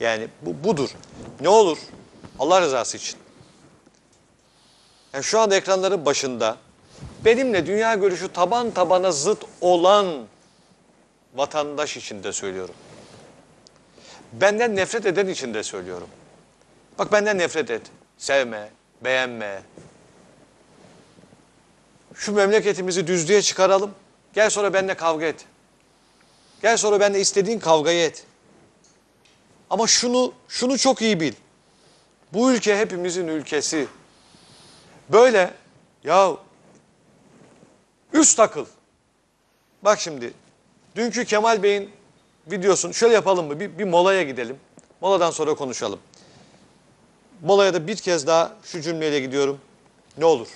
Yani bu budur. Ne olur Allah rızası için. Yani şu anda ekranların başında benimle dünya görüşü taban tabana zıt olan vatandaş için de söylüyorum. Benden nefret eden için de söylüyorum. Bak benden nefret et. Sevme, beğenme. Şu memleketimizi düzlüğe çıkaralım. Gel sonra benimle kavga et. Gel sonra benimle istediğin kavgayı et. Ama şunu şunu çok iyi bil. Bu ülke hepimizin ülkesi. Böyle ya üst akıl. Bak şimdi dünkü Kemal Bey'in videosunu şöyle yapalım mı? Bir, bir molaya gidelim. Moladan sonra konuşalım. Molaya da bir kez daha şu cümleyle gidiyorum. Ne olur.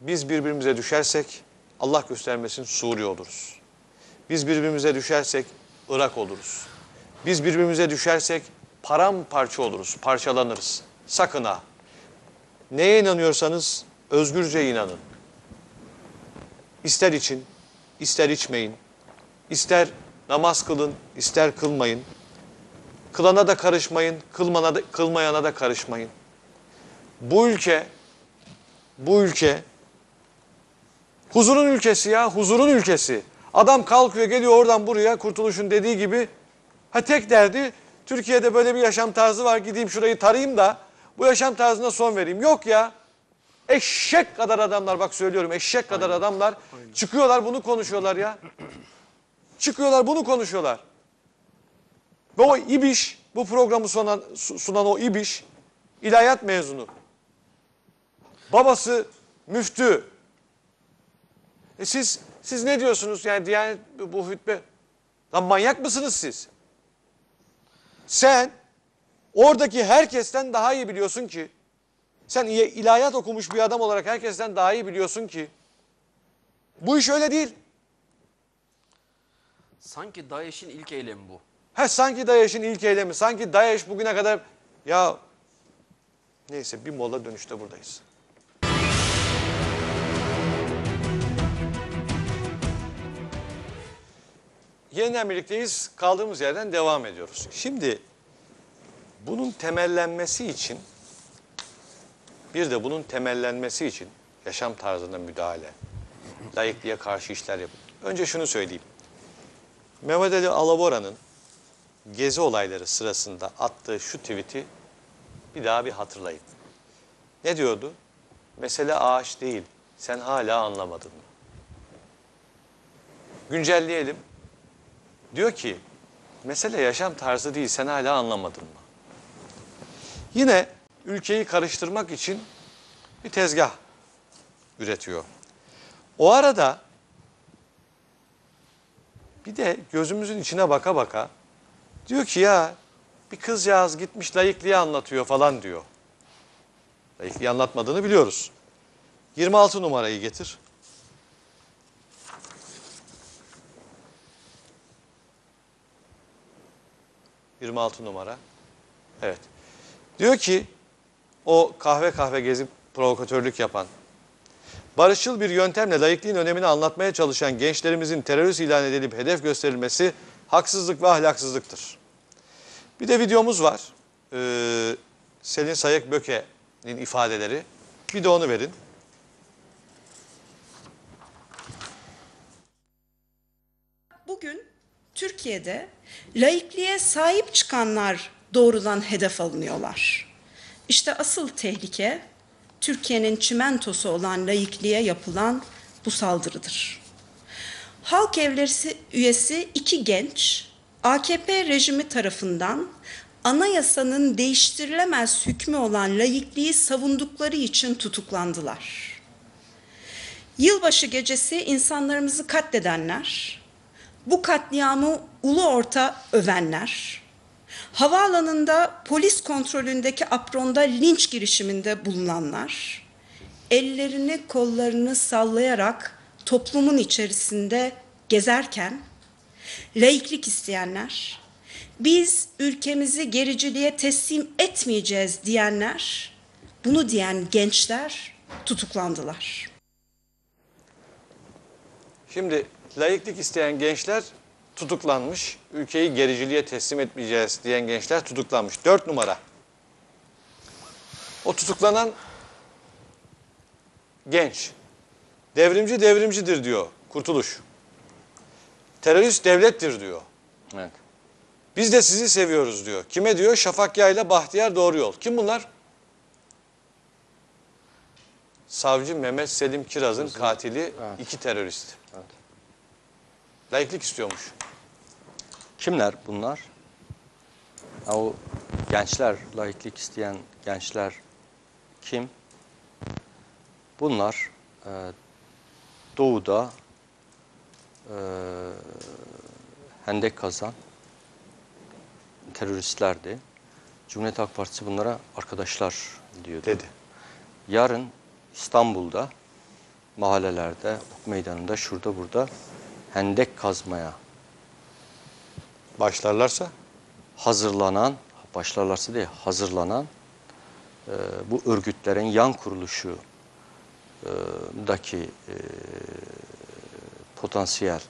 Biz birbirimize düşersek Allah göstermesin Suriye oluruz. Biz birbirimize düşersek Irak oluruz. Biz birbirimize düşersek paramparça oluruz, parçalanırız. Sakın ha. Neye inanıyorsanız özgürce inanın. İster için, ister içmeyin. İster namaz kılın, ister kılmayın. Kılana da karışmayın, kılmana da, kılmayana da karışmayın. Bu ülke bu ülke huzurun ülkesi ya, huzurun ülkesi. Adam kalkıyor geliyor oradan buraya kurtuluşun dediği gibi. Ha tek derdi Türkiye'de böyle bir yaşam tarzı var gideyim şurayı tarayayım da bu yaşam tarzına son vereyim. Yok ya. Eşek kadar adamlar bak söylüyorum eşek kadar adamlar çıkıyorlar bunu konuşuyorlar ya. Çıkıyorlar bunu konuşuyorlar. Ve o İbiş, bu programı sunan, su- sunan o İbiş, ilahiyat mezunu. Babası müftü. E siz, siz ne diyorsunuz yani Diyanet bu hutbe? Lan manyak mısınız siz? Sen oradaki herkesten daha iyi biliyorsun ki, sen il- ilahiyat okumuş bir adam olarak herkesten daha iyi biliyorsun ki, bu iş öyle değil. Sanki DAEŞ'in ilk eylemi bu. Ha sanki DAEŞ'in ilk eylemi, sanki DAEŞ bugüne kadar ya neyse bir mola dönüşte buradayız. Yeniden birlikteyiz. Kaldığımız yerden devam ediyoruz. Şimdi bunun temellenmesi için bir de bunun temellenmesi için yaşam tarzına müdahale, layıklığa karşı işler yapın. Önce şunu söyleyeyim. Mehmet Ali Alabora'nın gezi olayları sırasında attığı şu tweet'i bir daha bir hatırlayın. Ne diyordu? Mesele ağaç değil. Sen hala anlamadın mı? Güncelleyelim. Diyor ki mesele yaşam tarzı değil. Sen hala anlamadın mı? Yine ülkeyi karıştırmak için bir tezgah üretiyor. O arada bir de gözümüzün içine baka baka diyor ki ya bir kızcağız gitmiş layıklığı anlatıyor falan diyor. Layıklığı anlatmadığını biliyoruz. 26 numarayı getir. ...26 numara. Evet. Diyor ki... ...o kahve kahve gezip provokatörlük yapan... Barışçıl bir yöntemle layıklığın önemini anlatmaya çalışan gençlerimizin terörist ilan edilip hedef gösterilmesi haksızlık ve ahlaksızlıktır. Bir de videomuz var. Ee, Selin Sayık Böke'nin ifadeleri. Bir de onu verin. Bugün Türkiye'de laikliğe sahip çıkanlar doğrudan hedef alınıyorlar. İşte asıl tehlike Türkiye'nin çimentosu olan laikliğe yapılan bu saldırıdır. Halk Evleri üyesi iki genç AKP rejimi tarafından anayasanın değiştirilemez hükmü olan laikliği savundukları için tutuklandılar. Yılbaşı gecesi insanlarımızı katledenler, bu katliamı ulu orta övenler, havaalanında polis kontrolündeki apronda linç girişiminde bulunanlar, ellerini kollarını sallayarak toplumun içerisinde gezerken, laiklik isteyenler, biz ülkemizi gericiliğe teslim etmeyeceğiz diyenler, bunu diyen gençler tutuklandılar. Şimdi layıklık isteyen gençler tutuklanmış. Ülkeyi gericiliğe teslim etmeyeceğiz diyen gençler tutuklanmış. Dört numara. O tutuklanan genç. Devrimci devrimcidir diyor Kurtuluş. Terörist devlettir diyor. Evet. Biz de sizi seviyoruz diyor. Kime diyor? Şafak Yayla Bahtiyar Doğru Yol. Kim bunlar? Savcı Mehmet Selim Kiraz'ın katili Evet. iki terörist. Evet. Layıklık istiyormuş. Kimler bunlar? Ha, o gençler, laiklik isteyen gençler kim? Bunlar e, doğuda e, hendek kazan teröristlerdi. Cumhuriyet Halk Partisi bunlara arkadaşlar diyordu. Dedi. Yarın İstanbul'da mahallelerde, ok meydanında, şurada burada hendek kazmaya Başlarlarsa hazırlanan, başlarlarsa değil, hazırlanan e, bu örgütlerin yan kuruluşu e, daki e, potansiyel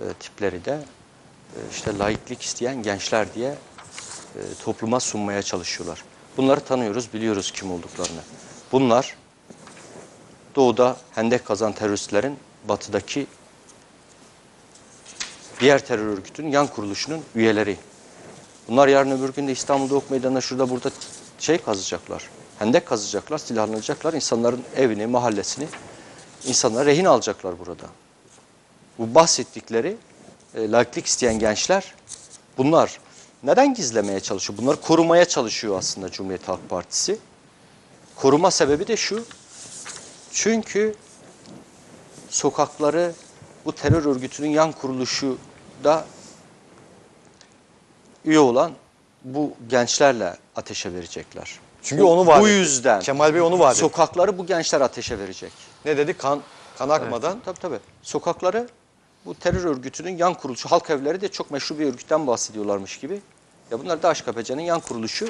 e, tipleri de e, işte laiklik isteyen gençler diye e, topluma sunmaya çalışıyorlar. Bunları tanıyoruz, biliyoruz kim olduklarını. Bunlar doğuda hendek kazan teröristlerin batıdaki diğer terör örgütünün yan kuruluşunun üyeleri. Bunlar yarın öbür gün de İstanbul'da ok meydanına şurada burada şey kazacaklar. Hendek kazacaklar, silahlanacaklar. insanların evini, mahallesini insanlara rehin alacaklar burada. Bu bahsettikleri e, laiklik isteyen gençler bunlar neden gizlemeye çalışıyor? Bunları korumaya çalışıyor aslında Cumhuriyet Halk Partisi. Koruma sebebi de şu. Çünkü sokakları bu terör örgütünün yan kuruluşu da üye olan bu gençlerle ateşe verecekler. Çünkü onu vaat Bu yüzden Kemal Bey onu etti. sokakları bu gençler ateşe verecek. Ne dedi? Kan, kan akmadan. Tabii tabii. Sokakları bu terör örgütünün yan kuruluşu, halk evleri de çok meşru bir örgütten bahsediyorlarmış gibi. Ya bunlar da HKPC'nin yan kuruluşu.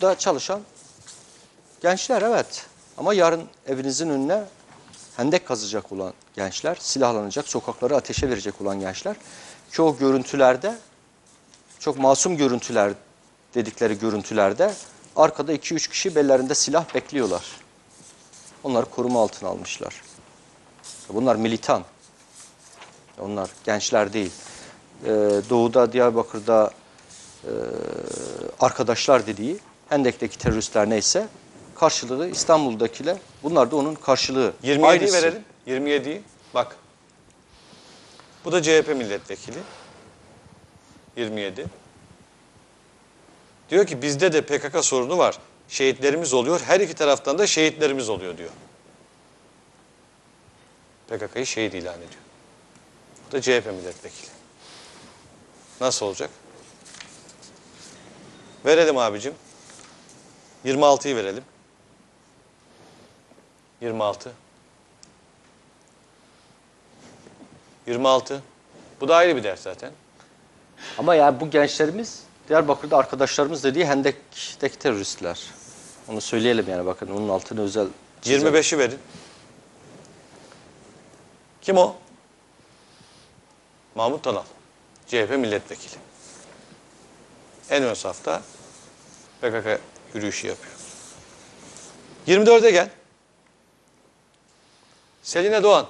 Da çalışan gençler evet. Ama yarın evinizin önüne hendek kazacak olan gençler, silahlanacak, sokakları ateşe verecek olan gençler. Ki o görüntülerde, çok masum görüntüler dedikleri görüntülerde arkada 2-3 kişi bellerinde silah bekliyorlar. Onları koruma altına almışlar. Bunlar militan. Onlar gençler değil. Ee, Doğu'da, Diyarbakır'da e, arkadaşlar dediği Hendek'teki teröristler neyse karşılığı İstanbul'dakiler. Bunlar da onun karşılığı. 27'yi Aynısı. verelim. 27'yi. Bak. Bu da CHP milletvekili. 27. Diyor ki bizde de PKK sorunu var. Şehitlerimiz oluyor. Her iki taraftan da şehitlerimiz oluyor diyor. PKK'yı şehit ilan ediyor. Bu da CHP milletvekili. Nasıl olacak? Verelim abicim. 26'yı verelim. 26. 26. Bu da ayrı bir ders zaten. Ama yani bu gençlerimiz Diyarbakır'da arkadaşlarımız dediği Hendek'teki teröristler. Onu söyleyelim yani bakın onun altını özel çizelim. 25'i verin. Kim o? Mahmut Tanal. CHP milletvekili. En ön safta PKK yürüyüşü yapıyor. 24'e gel. Seline Doğan.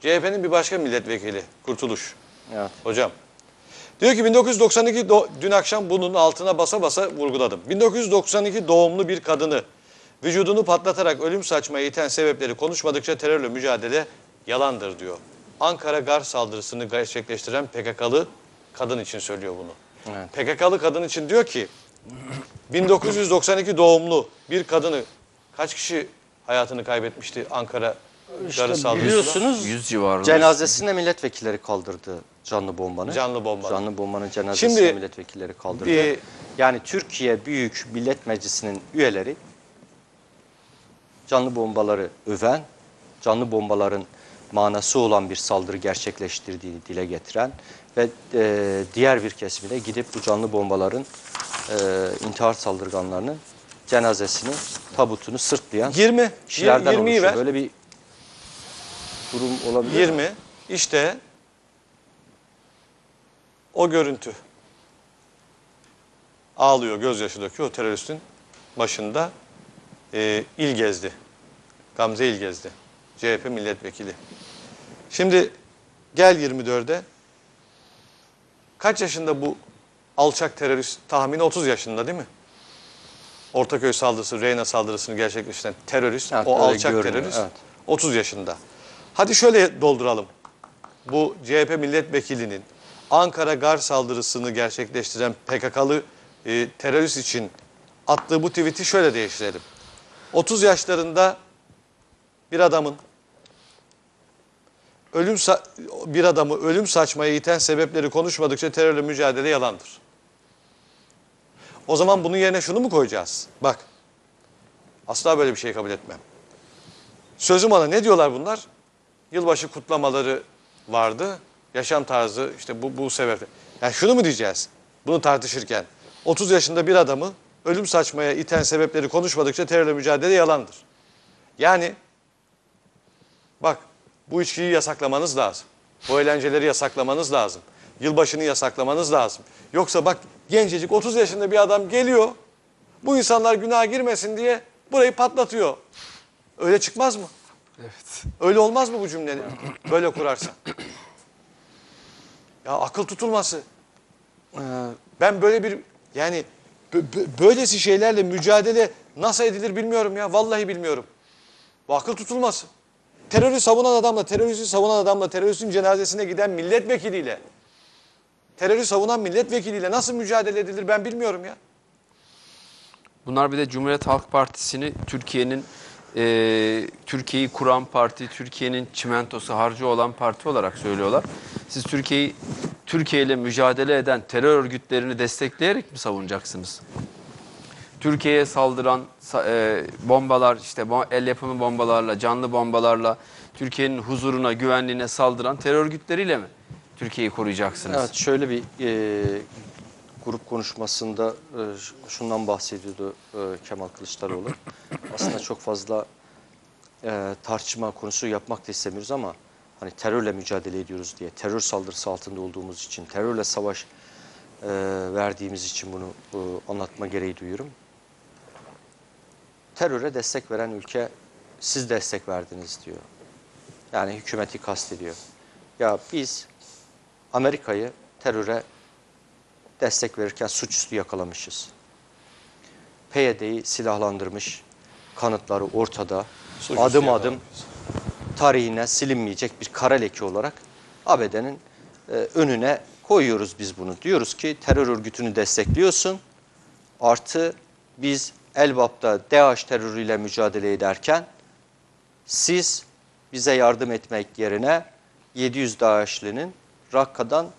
CHP'nin bir başka milletvekili. Kurtuluş. Evet. Hocam. Diyor ki 1992 do- dün akşam bunun altına basa basa vurguladım. 1992 doğumlu bir kadını vücudunu patlatarak ölüm saçmaya iten sebepleri konuşmadıkça terörle mücadele yalandır diyor. Ankara gar saldırısını gerçekleştiren PKK'lı kadın için söylüyor bunu. Evet. PKK'lı kadın için diyor ki 1992 doğumlu bir kadını kaç kişi hayatını kaybetmişti Ankara garı saldırısında? biliyorsunuz 100 civarında. cenazesine milletvekilleri kaldırdı canlı bombanın. Canlı bombanın. Canlı bombanın cenazesine Şimdi- milletvekilleri kaldırdı. Bir- Yani Türkiye Büyük Millet Meclisi'nin üyeleri canlı bombaları öven, canlı bombaların manası olan bir saldırı gerçekleştirdiğini dile getiren ve e, diğer bir kesimi de gidip bu canlı bombaların e, intihar saldırganlarının cenazesini, tabutunu sırtlayan 20. kişilerden 20'yi oluşuyor. ver. Böyle bir durum olabilir. mi? 20 işte o görüntü. Ağlıyor, gözyaşı döküyor o teröristin başında e, İlgezdi. Gamze İlgezdi. CHP milletvekili. Şimdi gel 24'e. Kaç yaşında bu alçak terörist? Tahmini 30 yaşında değil mi? Ortaköy saldırısı, Reyna saldırısını gerçekleştiren terörist, Evet, o alçak görünüyor, terörist evet. 30 yaşında. Hadi şöyle dolduralım. Bu CHP milletvekilinin Ankara gar saldırısını gerçekleştiren PKK'lı e, terörist için attığı bu tweet'i şöyle değiştirelim. 30 yaşlarında bir adamın ölüm bir adamı ölüm saçmaya iten sebepleri konuşmadıkça terörle mücadele yalandır. O zaman bunun yerine şunu mu koyacağız? Bak. Asla böyle bir şey kabul etmem. Sözüm ana ne diyorlar bunlar? Yılbaşı kutlamaları vardı. Yaşam tarzı işte bu, bu sebeple. Yani şunu mu diyeceğiz? Bunu tartışırken 30 yaşında bir adamı ölüm saçmaya iten sebepleri konuşmadıkça terörle mücadele yalandır. Yani bak bu içkiyi yasaklamanız lazım. Bu eğlenceleri yasaklamanız lazım. Yılbaşını yasaklamanız lazım. Yoksa bak gencecik 30 yaşında bir adam geliyor. Bu insanlar günaha girmesin diye burayı patlatıyor. Öyle çıkmaz mı? Evet. Öyle olmaz mı bu cümlenin? Böyle kurarsan. Ya akıl tutulması. Ee, Ben böyle bir yani bö- bö- böylesi şeylerle mücadele nasıl edilir bilmiyorum ya. Vallahi bilmiyorum. Bu akıl tutulması. Terörü savunan adamla, teröristi savunan adamla, teröristin cenazesine giden milletvekiliyle, terörü savunan milletvekiliyle nasıl mücadele edilir ben bilmiyorum ya. Bunlar bir de Cumhuriyet Halk Partisi'ni Türkiye'nin e, Türkiye'yi kuran parti, Türkiye'nin çimentosu harcı olan parti olarak söylüyorlar. Siz Türkiye'yi Türkiye ile mücadele eden terör örgütlerini destekleyerek mi savunacaksınız? Türkiye'ye saldıran sa- e, bombalar, işte el yapımı bombalarla, canlı bombalarla Türkiye'nin huzuruna, güvenliğine saldıran terör örgütleriyle mi Türkiye'yi koruyacaksınız? Evet şöyle bir e, grup konuşmasında e, şundan bahsediyordu e, Kemal Kılıçdaroğlu. Aslında çok fazla e, tartışma konusu yapmak da istemiyoruz ama hani terörle mücadele ediyoruz diye, terör saldırısı altında olduğumuz için, terörle savaş e, verdiğimiz için bunu anlatma gereği duyuyorum. Teröre destek veren ülke siz destek verdiniz diyor. Yani hükümeti kastediyor. Ya biz Amerika'yı teröre destek verirken suçüstü yakalamışız. PYD'yi silahlandırmış, kanıtları ortada, Suçüstü adım adım tarihine silinmeyecek bir kara leke olarak ABD'nin e, önüne koyuyoruz biz bunu. Diyoruz ki terör örgütünü destekliyorsun, artı biz Elbap'ta DAEŞ terörüyle mücadele ederken siz bize yardım etmek yerine 700 DAEŞ'linin Rakka'dan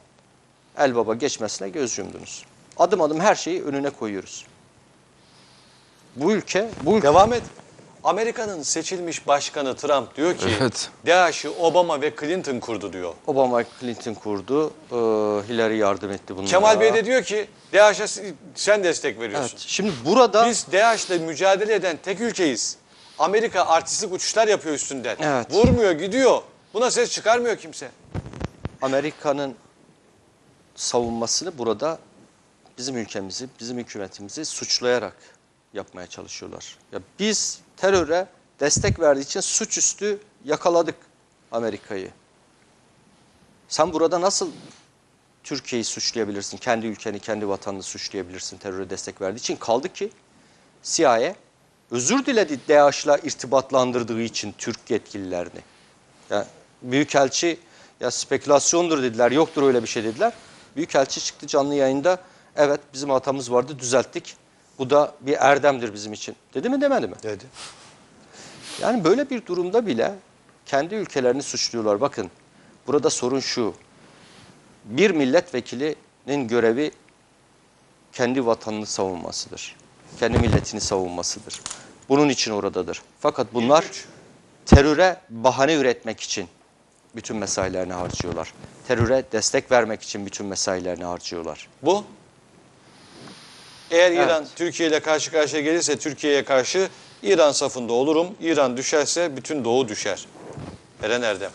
Elbap'a geçmesine göz yumdunuz. Adım adım her şeyi önüne koyuyoruz. Bu ülke, bu ülke Devam et. Amerika'nın seçilmiş başkanı Trump diyor ki Evet. DAEŞ'i Obama ve Clinton kurdu diyor. Obama Clinton kurdu, e, Hillary yardım etti bunlara. Kemal Bey de diyor ki DAEŞ'e sen destek veriyorsun. Evet, şimdi burada Biz DAEŞ'le mücadele eden tek ülkeyiz. Amerika artistik uçuşlar yapıyor üstünden. Evet. Vurmuyor, gidiyor. Buna ses çıkarmıyor kimse. Amerika'nın savunmasını burada bizim ülkemizi, bizim hükümetimizi suçlayarak yapmaya çalışıyorlar. Ya biz teröre destek verdiği için suçüstü yakaladık Amerika'yı. Sen burada nasıl Türkiye'yi suçlayabilirsin, kendi ülkeni, kendi vatanını suçlayabilirsin teröre destek verdiği için? Kaldı ki CIA özür diledi DAEŞ'la irtibatlandırdığı için Türk yetkililerini. Ya Büyükelçi ya spekülasyondur dediler, yoktur öyle bir şey dediler. Büyükelçi çıktı canlı yayında, evet bizim hatamız vardı, düzelttik. Bu da bir erdemdir bizim için. Dedi mi demedi mi? Dedi. Yani böyle bir durumda bile kendi ülkelerini suçluyorlar. Bakın burada sorun şu. Bir milletvekilinin görevi kendi vatanını savunmasıdır. Kendi milletini savunmasıdır. Bunun için oradadır. Fakat bunlar teröre bahane üretmek için bütün mesailerini harcıyorlar. Teröre destek vermek için bütün mesailerini harcıyorlar. Bu. Eğer Evet. İran Türkiye ile karşı karşıya gelirse Türkiye'ye karşı İran safında olurum. İran düşerse bütün Doğu düşer. Eren Erdem.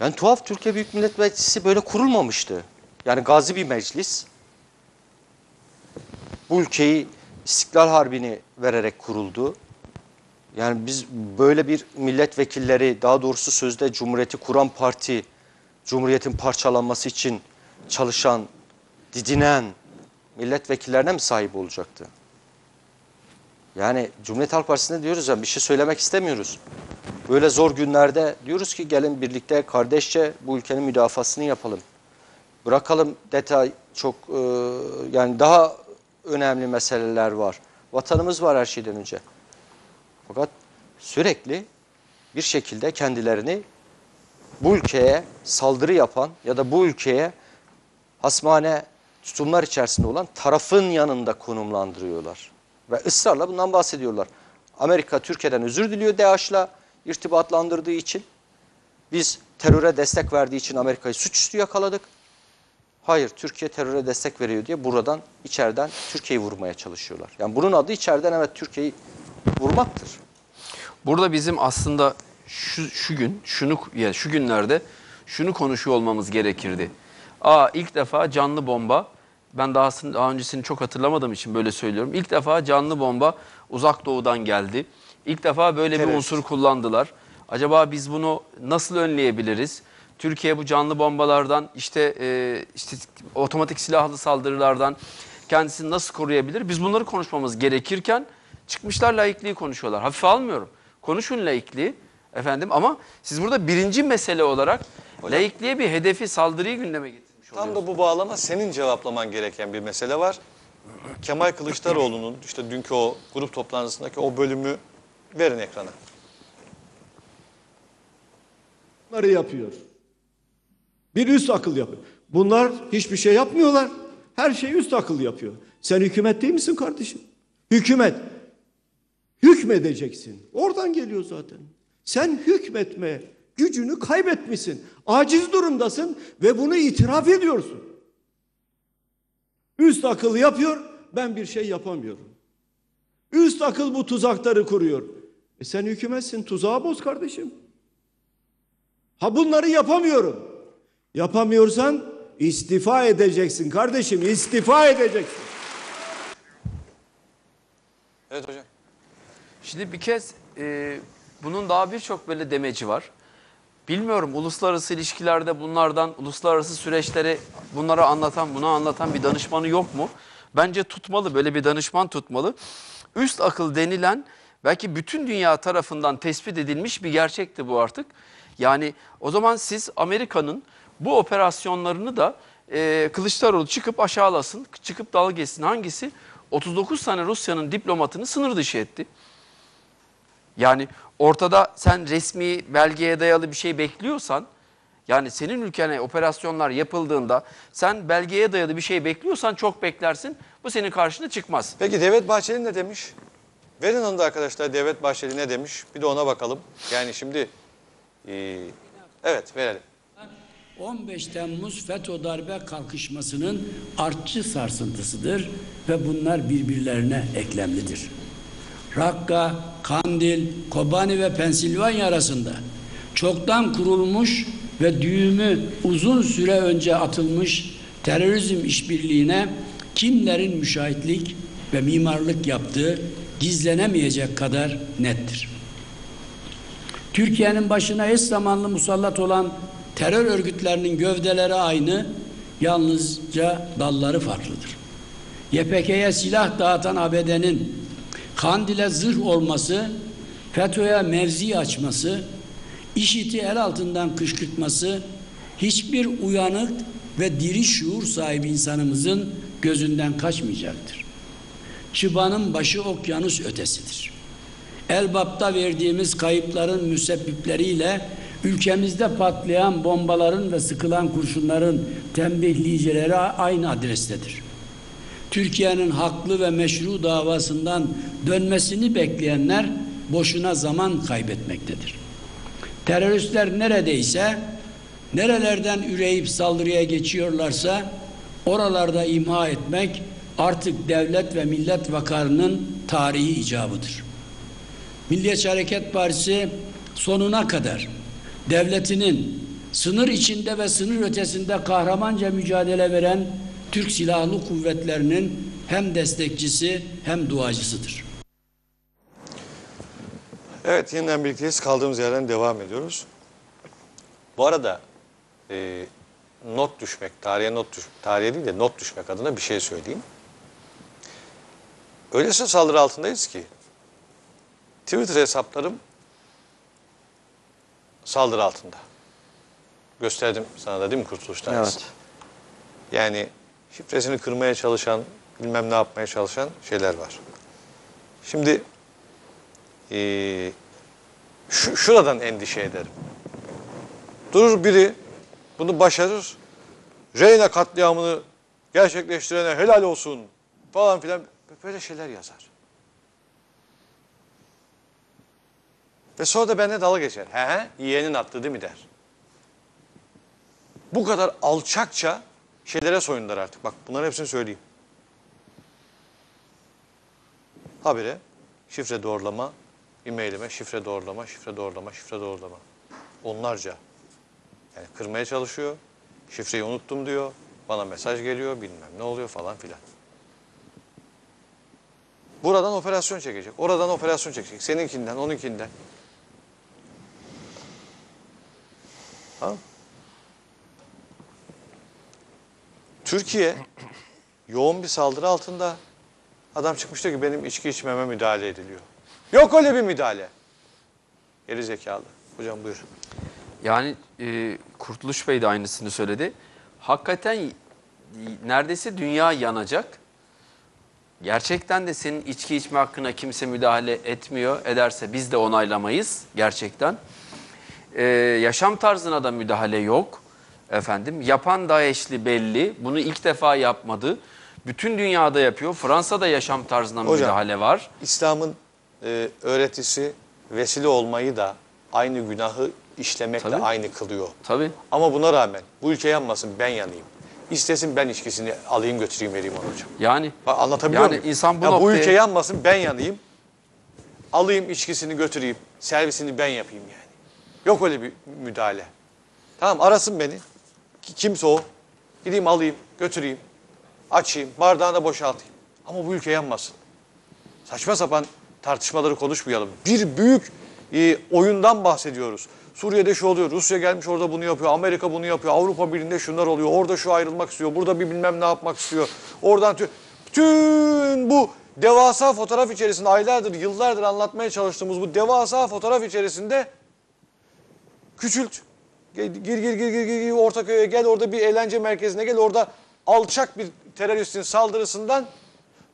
Yani tuhaf Türkiye Büyük Millet Meclisi böyle kurulmamıştı. Yani gazi bir meclis. Bu ülkeyi İstiklal Harbi'ni vererek kuruldu. Yani biz böyle bir milletvekilleri daha doğrusu sözde Cumhuriyeti kuran parti, Cumhuriyet'in parçalanması için çalışan, didinen milletvekillerine mi sahip olacaktı? Yani Cumhuriyet Halk Partisi'nde diyoruz ya bir şey söylemek istemiyoruz. Böyle zor günlerde diyoruz ki gelin birlikte kardeşçe bu ülkenin müdafasını yapalım. Bırakalım detay çok e, yani daha önemli meseleler var. Vatanımız var her şeyden önce. Fakat sürekli bir şekilde kendilerini bu ülkeye saldırı yapan ya da bu ülkeye hasmane tutumlar içerisinde olan tarafın yanında konumlandırıyorlar. Ve ısrarla bundan bahsediyorlar. Amerika Türkiye'den özür diliyor DAEŞ'la irtibatlandırdığı için. Biz teröre destek verdiği için Amerika'yı suçüstü yakaladık. Hayır Türkiye teröre destek veriyor diye buradan içeriden Türkiye'yi vurmaya çalışıyorlar. Yani bunun adı içeriden evet Türkiye'yi vurmaktır. Burada bizim aslında şu, şu gün, şunu ya şu günlerde şunu konuşuyor olmamız gerekirdi. Aa ilk defa canlı bomba. Ben daha, daha öncesini çok hatırlamadığım için böyle söylüyorum. İlk defa canlı bomba uzak doğudan geldi. İlk defa böyle bir Terörist. unsur kullandılar. Acaba biz bunu nasıl önleyebiliriz? Türkiye bu canlı bombalardan işte e, işte otomatik silahlı saldırılardan kendisini nasıl koruyabilir? Biz bunları konuşmamız gerekirken çıkmışlar laikliği konuşuyorlar. Hafife almıyorum. Konuşun laikliği efendim ama siz burada birinci mesele olarak laikliğe bir hedefi saldırıyı gündeme getirmiş Tam oluyorsunuz. da bu bağlama senin cevaplaman gereken bir mesele var. Kemal Kılıçdaroğlu'nun işte dünkü o grup toplantısındaki o bölümü verin ekrana. Bunları yapıyor. Bir üst akıl yapıyor. Bunlar hiçbir şey yapmıyorlar. Her şey üst akıl yapıyor. Sen hükümet değil misin kardeşim? Hükümet. Hükmedeceksin. Oradan geliyor zaten. Sen hükmetme gücünü kaybetmişsin. Aciz durumdasın ve bunu itiraf ediyorsun. Üst akıl yapıyor, ben bir şey yapamıyorum. Üst akıl bu tuzakları kuruyor. E sen hükümetsin, tuzağı boz kardeşim. Ha bunları yapamıyorum. Yapamıyorsan istifa edeceksin kardeşim, istifa edeceksin. Evet hocam. Şimdi bir kez e, bunun daha birçok böyle demeci var. Bilmiyorum uluslararası ilişkilerde bunlardan, uluslararası süreçleri bunları anlatan, bunu anlatan bir danışmanı yok mu? Bence tutmalı, böyle bir danışman tutmalı. Üst akıl denilen belki bütün dünya tarafından tespit edilmiş bir gerçekti bu artık. Yani o zaman siz Amerika'nın bu operasyonlarını da e, Kılıçdaroğlu çıkıp aşağılasın, çıkıp dalga geçsin. Hangisi? 39 tane Rusya'nın diplomatını sınır dışı etti. Yani ortada sen resmi belgeye dayalı bir şey bekliyorsan, yani senin ülkene operasyonlar yapıldığında sen belgeye dayalı bir şey bekliyorsan çok beklersin. Bu senin karşına çıkmaz. Peki Devlet Bahçeli ne demiş? Verin onu da arkadaşlar Devlet Bahçeli ne demiş? Bir de ona bakalım. Yani şimdi e, evet verelim. 15 Temmuz FETÖ darbe kalkışmasının artçı sarsıntısıdır ve bunlar birbirlerine eklemlidir. Rakka, Kandil, Kobani ve Pensilvanya arasında çoktan kurulmuş ve düğümü uzun süre önce atılmış terörizm işbirliğine kimlerin müşahitlik ve mimarlık yaptığı gizlenemeyecek kadar nettir. Türkiye'nin başına eş zamanlı musallat olan terör örgütlerinin gövdeleri aynı, yalnızca dalları farklıdır. YPG'ye silah dağıtan ABD'nin Kandil'e zırh olması, FETÖ'ye mevzi açması, IŞİD'i el altından kışkırtması, hiçbir uyanık ve diri şuur sahibi insanımızın gözünden kaçmayacaktır. Çıbanın başı okyanus ötesidir. Elbap'ta verdiğimiz kayıpların müsebbipleriyle ülkemizde patlayan bombaların ve sıkılan kurşunların tembihleyicileri aynı adrestedir. Türkiye'nin haklı ve meşru davasından dönmesini bekleyenler boşuna zaman kaybetmektedir. Teröristler neredeyse nerelerden üreyip saldırıya geçiyorlarsa oralarda imha etmek artık devlet ve millet vakarının tarihi icabıdır. Milliyetçi Hareket Partisi sonuna kadar devletinin sınır içinde ve sınır ötesinde kahramanca mücadele veren Türk Silahlı Kuvvetleri'nin hem destekçisi hem duacısıdır. Evet yeniden birlikteyiz. Kaldığımız yerden devam ediyoruz. Bu arada e, not düşmek, tarihe not düş, tarihe değil de not düşmek adına bir şey söyleyeyim. Öylesine saldırı altındayız ki Twitter hesaplarım saldırı altında. Gösterdim sana da değil mi Kurtuluş Tanesi? Evet. Yani şifresini kırmaya çalışan, bilmem ne yapmaya çalışan şeyler var. Şimdi eee, şu, şuradan endişe ederim. Durur biri bunu başarır. Reyna katliamını gerçekleştirene helal olsun falan filan böyle şeyler yazar. Ve sonra da benimle dalga geçer. He he yeğenin attı değil mi der. Bu kadar alçakça şeylere soyundular artık. Bak bunların hepsini söyleyeyim. Habire şifre doğrulama, e-mailime şifre doğrulama, şifre doğrulama, şifre doğrulama. Onlarca. Yani kırmaya çalışıyor. Şifreyi unuttum diyor. Bana mesaj geliyor bilmem ne oluyor falan filan. Buradan operasyon çekecek. Oradan operasyon çekecek. Seninkinden, onunkinden. Tamam. Türkiye yoğun bir saldırı altında. Adam çıkmış diyor ki benim içki içmeme müdahale ediliyor. Yok öyle bir müdahale. Geri zekalı. Hocam buyur. Yani e, Kurtuluş Bey de aynısını söyledi. Hakikaten neredeyse dünya yanacak. Gerçekten de senin içki içme hakkına kimse müdahale etmiyor. Ederse biz de onaylamayız gerçekten. E, yaşam tarzına da müdahale yok. Efendim yapan DAEŞ'li belli. Bunu ilk defa yapmadı. Bütün dünyada yapıyor. Fransa'da yaşam tarzına Hocam. müdahale var. İslam'ın e, öğretisi vesile olmayı da aynı günahı işlemekle Tabii. aynı kılıyor. Tabii. Ama buna rağmen bu ülke yanmasın ben yanayım. İstesin ben içkisini alayım götüreyim vereyim ona hocam. Yani Bak anlatabiliyor Yani muyum? insan bu Ya bu noktaya- ülke yanmasın ben yanayım. Alayım içkisini götüreyim. Servisini ben yapayım yani. Yok öyle bir müdahale. Tamam arasın beni. Ki- Kimse o. Gideyim alayım götüreyim. Açayım bardağını boşaltayım. Ama bu ülke yanmasın. Saçma sapan tartışmaları konuşmayalım. Bir büyük e, oyundan bahsediyoruz. Suriye'de şu oluyor, Rusya gelmiş orada bunu yapıyor, Amerika bunu yapıyor, Avrupa Birliği'nde şunlar oluyor, orada şu ayrılmak istiyor, burada bir bilmem ne yapmak istiyor. Oradan tü- bütün bu devasa fotoğraf içerisinde aylardır, yıllardır anlatmaya çalıştığımız bu devasa fotoğraf içerisinde küçült. Gir gir gir gir gir, Ortaköy'e gel orada bir eğlence merkezine gel orada alçak bir teröristin saldırısından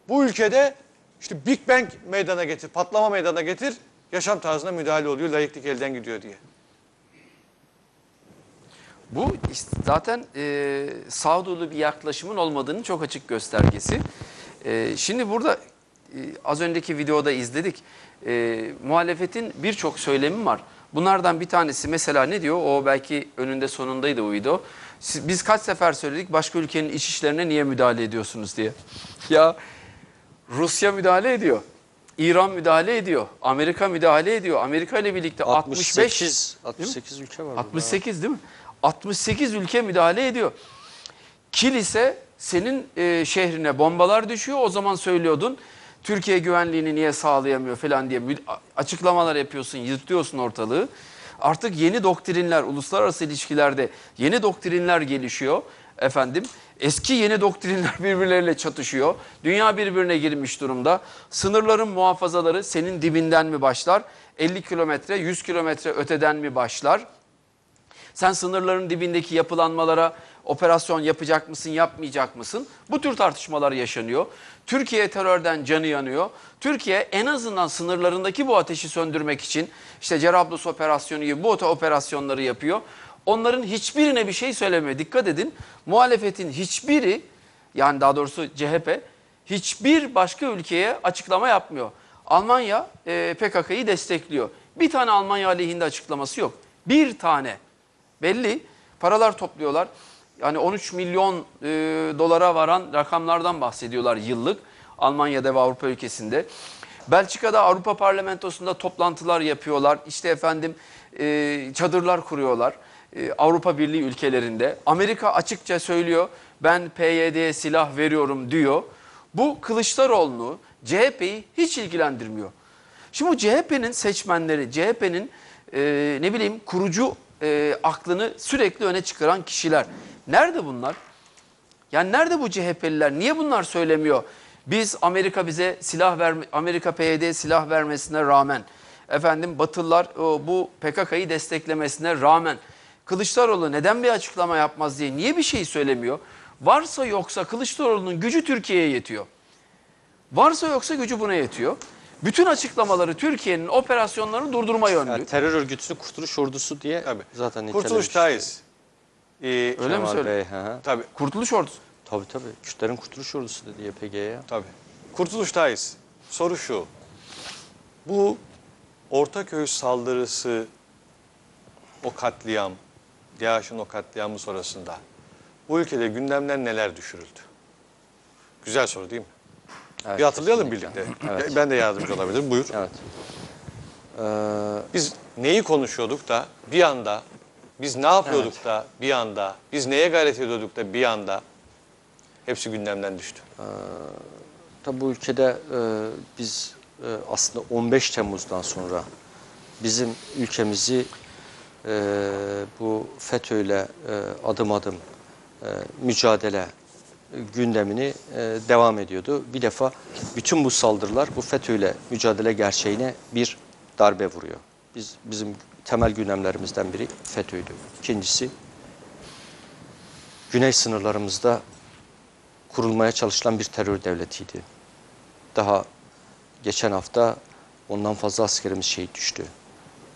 bu ülkede işte Big Bang meydana getir, patlama meydana getir, yaşam tarzına müdahale oluyor, layıklık elden gidiyor diye. Bu zaten e, sağduyulu bir yaklaşımın olmadığının çok açık göstergesi. E, şimdi burada e, az önceki videoda izledik. E, muhalefetin birçok söylemi var. Bunlardan bir tanesi mesela ne diyor? O belki önünde sonundaydı o video. Siz- Biz kaç sefer söyledik başka ülkenin iç işlerine niye müdahale ediyorsunuz diye. Ya Rusya müdahale ediyor. İran müdahale ediyor. Amerika müdahale ediyor. Amerika ile birlikte 65 68, 68 ülke var. burada. 68 değil mi? 68 ülke müdahale ediyor. Kilise senin e, şehrine bombalar düşüyor. O zaman söylüyordun Türkiye güvenliğini niye sağlayamıyor falan diye açıklamalar yapıyorsun, yırtıyorsun ortalığı. Artık yeni doktrinler, uluslararası ilişkilerde yeni doktrinler gelişiyor efendim. Eski yeni doktrinler birbirleriyle çatışıyor. Dünya birbirine girmiş durumda. Sınırların muhafazaları senin dibinden mi başlar? 50 kilometre, 100 kilometre öteden mi başlar? Sen sınırların dibindeki yapılanmalara operasyon yapacak mısın, yapmayacak mısın? Bu tür tartışmalar yaşanıyor. Türkiye terörden canı yanıyor. Türkiye en azından sınırlarındaki bu ateşi söndürmek için işte Cerablusp operasyonu gibi bu operasyonları yapıyor. Onların hiçbirine bir şey söylemiyor. Dikkat edin muhalefetin hiçbiri yani daha doğrusu CHP hiçbir başka ülkeye açıklama yapmıyor. Almanya e, PKK'yı destekliyor. Bir tane Almanya aleyhinde açıklaması yok. Bir tane. Belli paralar topluyorlar. Yani 13 milyon e, dolara varan rakamlardan bahsediyorlar yıllık Almanya'da ve Avrupa ülkesinde. Belçika'da Avrupa Parlamentosu'nda toplantılar yapıyorlar. İşte efendim e, çadırlar kuruyorlar. E, Avrupa Birliği ülkelerinde. Amerika açıkça söylüyor ben PYD'ye silah veriyorum diyor. Bu Kılıçdaroğlu'nu CHP'yi hiç ilgilendirmiyor. Şimdi bu CHP'nin seçmenleri, CHP'nin e, ne bileyim kurucu e, aklını sürekli öne çıkaran kişiler. Nerede bunlar? Yani nerede bu CHP'liler? Niye bunlar söylemiyor? Biz Amerika bize silah verme, Amerika PYD'ye silah vermesine rağmen, efendim Batılılar bu PKK'yı desteklemesine rağmen Kılıçdaroğlu neden bir açıklama yapmaz diye niye bir şey söylemiyor? Varsa yoksa Kılıçdaroğlu'nun gücü Türkiye'ye yetiyor. Varsa yoksa gücü buna yetiyor. Bütün açıklamaları Türkiye'nin operasyonlarını durdurma yönlü. Yani terör örgütünü Kurtuluş Ordusu diye Tabii. zaten Kurtuluş. Taiz. Ee, Öyle mi Kemal söylüyor? Bey, hı hı. tabii, Kurtuluş Ordusu. Tabii tabii. Kürtlerin Kurtuluş Ordusu dedi YPG'ye. tabii. Kurtuluş Taiz. Soru şu. Bu Ortaköy saldırısı, o katliam, DAEŞ'in o katliamı sonrasında bu ülkede gündemden neler düşürüldü? Güzel soru değil mi? Evet, Bir hatırlayalım kesinlikle. birlikte. Evet. Ben de yardımcı olabilirim. Buyur. Evet. Ee, Biz neyi konuşuyorduk da bir anda, biz ne yapıyorduk da bir anda, biz neye gayret ediyorduk da bir anda hepsi gündemden düştü. Tabii bu ülkede e, biz e, aslında 15 Temmuz'dan sonra bizim ülkemizi e, bu FETÖ'yle e, adım adım e, mücadele gündemini e, devam ediyordu. Bir defa bütün bu saldırılar bu FETÖ'yle mücadele gerçeğine bir darbe vuruyor. Biz bizim temel gündemlerimizden biri FETÖ'ydü. İkincisi güney sınırlarımızda kurulmaya çalışılan bir terör devletiydi. Daha geçen hafta ondan fazla askerimiz şehit düştü.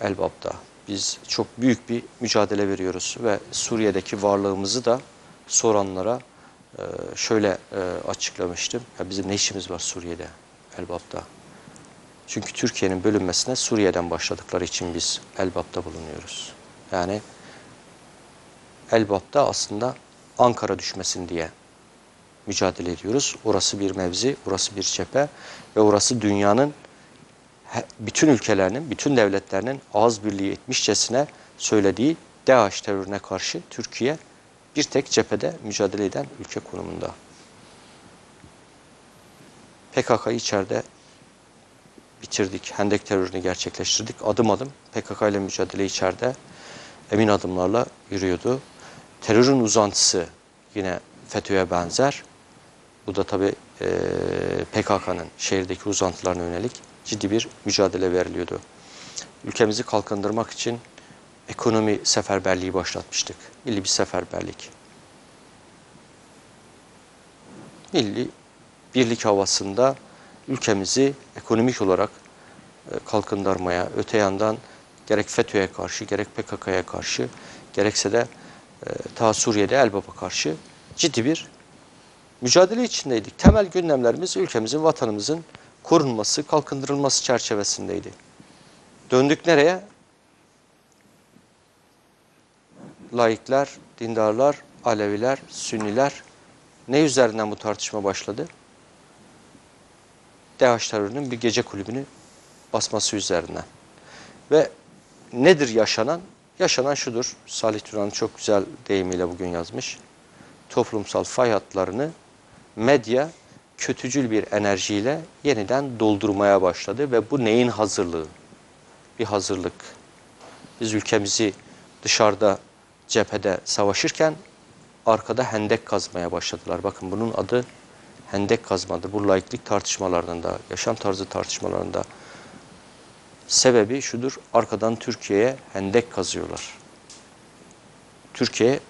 Elbap'ta. Biz çok büyük bir mücadele veriyoruz ve Suriye'deki varlığımızı da soranlara e, şöyle e, açıklamıştım. Ya bizim ne işimiz var Suriye'de, Elbap'ta? Çünkü Türkiye'nin bölünmesine Suriye'den başladıkları için biz Elbap'ta bulunuyoruz. Yani Elbap'ta aslında Ankara düşmesin diye mücadele ediyoruz. Orası bir mevzi, orası bir cephe ve orası dünyanın bütün ülkelerinin, bütün devletlerinin ağız birliği etmişçesine söylediği DAEŞ terörüne karşı Türkiye bir tek cephede mücadele eden ülke konumunda. PKK'yı içeride bitirdik. Hendek terörünü gerçekleştirdik. Adım adım PKK ile mücadele içeride emin adımlarla yürüyordu. Terörün uzantısı yine FETÖ'ye benzer. Bu da tabii eee, PKK'nın şehirdeki uzantılarına yönelik ciddi bir mücadele veriliyordu. Ülkemizi kalkındırmak için ekonomi seferberliği başlatmıştık. Milli bir seferberlik. Milli birlik havasında ülkemizi ekonomik olarak e, kalkındırmaya, öte yandan gerek FETÖ'ye karşı, gerek PKK'ya karşı, gerekse de e, ta Suriye'de Elbap'a karşı ciddi bir mücadele içindeydik. Temel gündemlerimiz ülkemizin, vatanımızın korunması, kalkındırılması çerçevesindeydi. Döndük nereye? Laikler, dindarlar, Aleviler, Sünniler ne üzerinden bu tartışma başladı? DAEŞ terörünün bir gece kulübünü basması üzerinden. Ve nedir yaşanan? Yaşanan şudur. Salih Turan çok güzel deyimiyle bugün yazmış. Toplumsal fay hatlarını medya kötücül bir enerjiyle yeniden doldurmaya başladı ve bu neyin hazırlığı? Bir hazırlık. Biz ülkemizi dışarıda cephede savaşırken arkada hendek kazmaya başladılar. Bakın bunun adı hendek kazmadır. Bu laiklik tartışmalarında, yaşam tarzı tartışmalarında sebebi şudur. Arkadan Türkiye'ye hendek kazıyorlar. Türkiye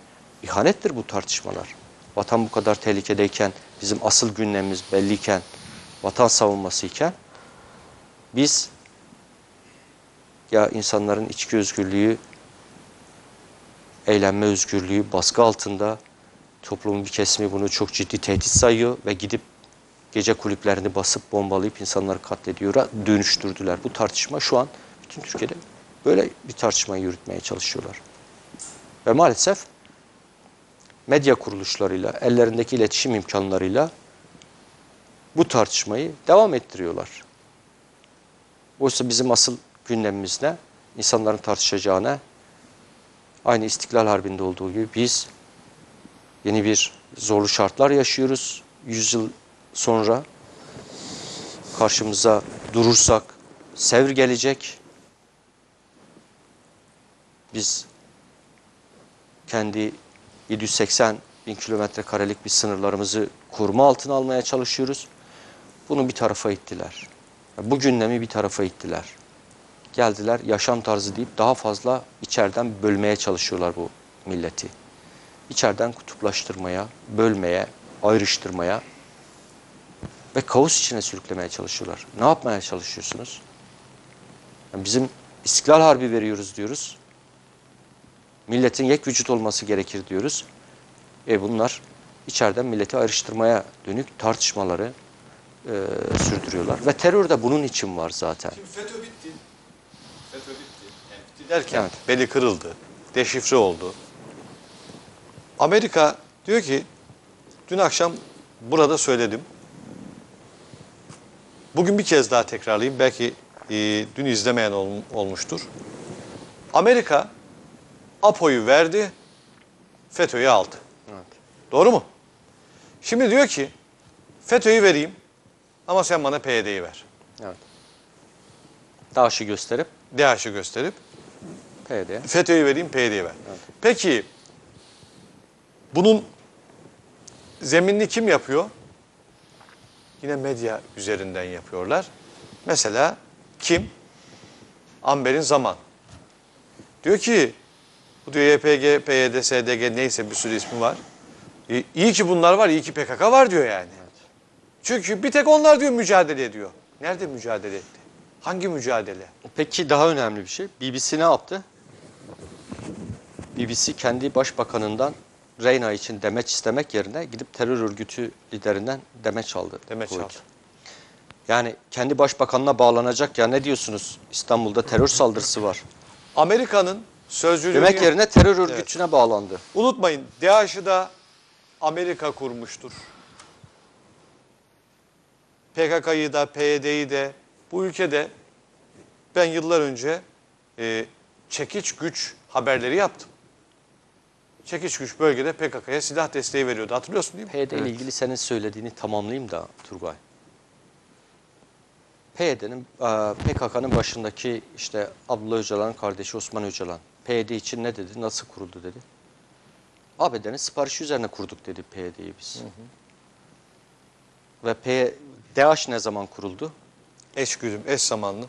ihanettir bu tartışmalar. Vatan bu kadar tehlikedeyken, bizim asıl gündemimiz belliyken, vatan savunmasıyken biz ya insanların içki özgürlüğü, eğlenme özgürlüğü baskı altında toplumun bir kesimi bunu çok ciddi tehdit sayıyor ve gidip gece kulüplerini basıp bombalayıp insanları katlediyor'a dönüştürdüler. Bu tartışma şu an bütün Türkiye'de böyle bir tartışmayı yürütmeye çalışıyorlar. Ve maalesef medya kuruluşlarıyla, ellerindeki iletişim imkanlarıyla bu tartışmayı devam ettiriyorlar. Oysa bizim asıl gündemimiz ne? İnsanların tartışacağına aynı İstiklal Harbi'nde olduğu gibi biz yeni bir zorlu şartlar yaşıyoruz. Yüzyıl sonra karşımıza durursak Sevr gelecek. Biz kendi 780 bin kilometre karelik bir sınırlarımızı koruma altına almaya çalışıyoruz. Bunu bir tarafa ittiler. Bu gündemi bir tarafa ittiler. Geldiler yaşam tarzı deyip daha fazla içeriden bölmeye çalışıyorlar bu milleti. İçeriden kutuplaştırmaya, bölmeye, ayrıştırmaya ve kaos içine sürüklemeye çalışıyorlar. Ne yapmaya çalışıyorsunuz? Yani bizim İstiklal Harbi veriyoruz diyoruz. Milletin yek vücut olması gerekir diyoruz. E bunlar içeriden milleti ayrıştırmaya dönük tartışmaları e, sürdürüyorlar. Ve terör de bunun için var zaten. Şimdi FETÖ bitti. FETÖ bitti. Yani bitti derken Evet. beli kırıldı. Deşifre oldu. Amerika diyor ki dün akşam burada söyledim. Bugün bir kez daha tekrarlayayım. Belki e, dün izlemeyen ol- olmuştur. Amerika APO'yu verdi, FETÖ'yü aldı. Evet. Doğru mu? Şimdi diyor ki FETÖ'yü vereyim. Ama sen bana PYD'yi ver. Evet. DAEŞ'i gösterip DAEŞ'i gösterip PYD'ye. FETÖ'yü vereyim, PYD'yi ver. Peki bunun zeminini kim yapıyor? Yine medya üzerinden yapıyorlar. Mesela kim? Amber'in Zaman. Diyor ki bu diyor YPG, PYD, SDG neyse bir sürü ismi var. İyi, iyi ki bunlar var, iyi ki PKK var diyor yani. Çünkü bir tek onlar diyor mücadele ediyor. Nerede mücadele etti? Hangi mücadele? Peki daha önemli bir şey. BBC ne yaptı? BBC kendi başbakanından Reyna için demeç istemek yerine gidip terör örgütü liderinden demeç aldı. Demeç aldı. Yani kendi başbakanına bağlanacak ya ne diyorsunuz? İstanbul'da terör saldırısı var. Amerika'nın sözcülüğünü... Demek yerine terör örgütüne bağlandı. Unutmayın DAEŞ'ı da Amerika kurmuştur. PKK'yı da PYD'yi de bu ülkede ben yıllar önce e, çekiç güç haberleri yaptım. Çekiç güç bölgede PKK'ya silah desteği veriyordu. Hatırlıyorsun değil mi? PYD ile ilgili senin söylediğini tamamlayayım da Turgay. PYD'nin, e, PKK'nın başındaki işte Abdullah Öcalan'ın kardeşi Osman Öcalan. PYD için ne dedi, nasıl kuruldu dedi. ABD'nin siparişi üzerine kurduk dedi PYD'yi biz. Ve P DAEŞ ne zaman kuruldu? Eş güdüm, eş zamanlı.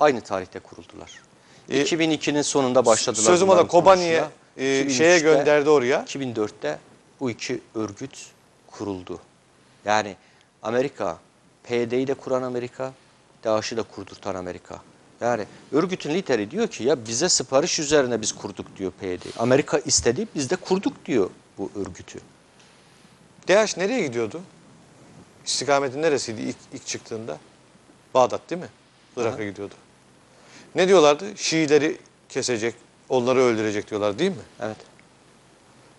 Aynı tarihte kuruldular. E, 2002'nin sonunda başladılar. Sözüm ona bunların Kobani'ye. E, şeye 2003'te gönderdi oraya. 2004'te bu iki örgüt kuruldu. Yani Amerika, PYD'yi de kuran Amerika, DAEŞ'i de kurdurtan Amerika. Yani örgütün lideri diyor ki ya bize sipariş üzerine biz kurduk diyor PYD. Amerika istedi biz de kurduk diyor bu örgütü. DAEŞ nereye gidiyordu? İstikameti neresiydi ilk, ilk çıktığında? Bağdat değil mi? Irak'a gidiyordu. Ne diyorlardı? Şiileri kesecek, onları öldürecek diyorlar değil mi? Evet.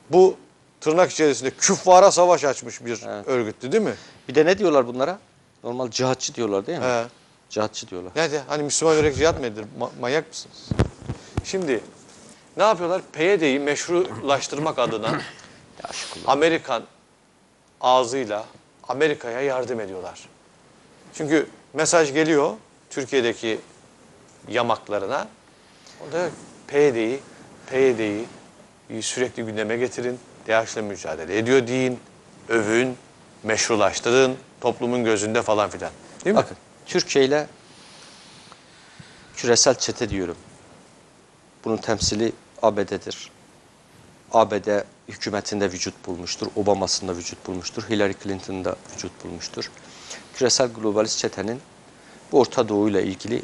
Bu tırnak içerisinde küffara savaş açmış bir Evet. örgüttü değil mi? Bir de ne diyorlar bunlara? Normal cihatçı diyorlar değil mi? He. Cihatçı diyorlar. Nerede? Hani Müslüman yürek cihat mı edilir? Ma- manyak mısınız? Şimdi ne yapıyorlar? PYD'yi meşrulaştırmak adına. Amerikan ağzıyla Amerika'ya yardım ediyorlar. Çünkü mesaj geliyor Türkiye'deki yamaklarına. O da PYD'yi, PYD'yi sürekli gündeme getirin. DAEŞ'le mücadele ediyor deyin, övün, meşrulaştırın, toplumun gözünde falan filan. Değil mi? Bakın Türkiye ile küresel çete diyorum. Bunun temsili ABD'dir. ABD hükümetinde vücut bulmuştur. Obama'sında vücut bulmuştur. Hillary Clinton'da vücut bulmuştur. Küresel globalist çetenin bu Orta Doğu ile ilgili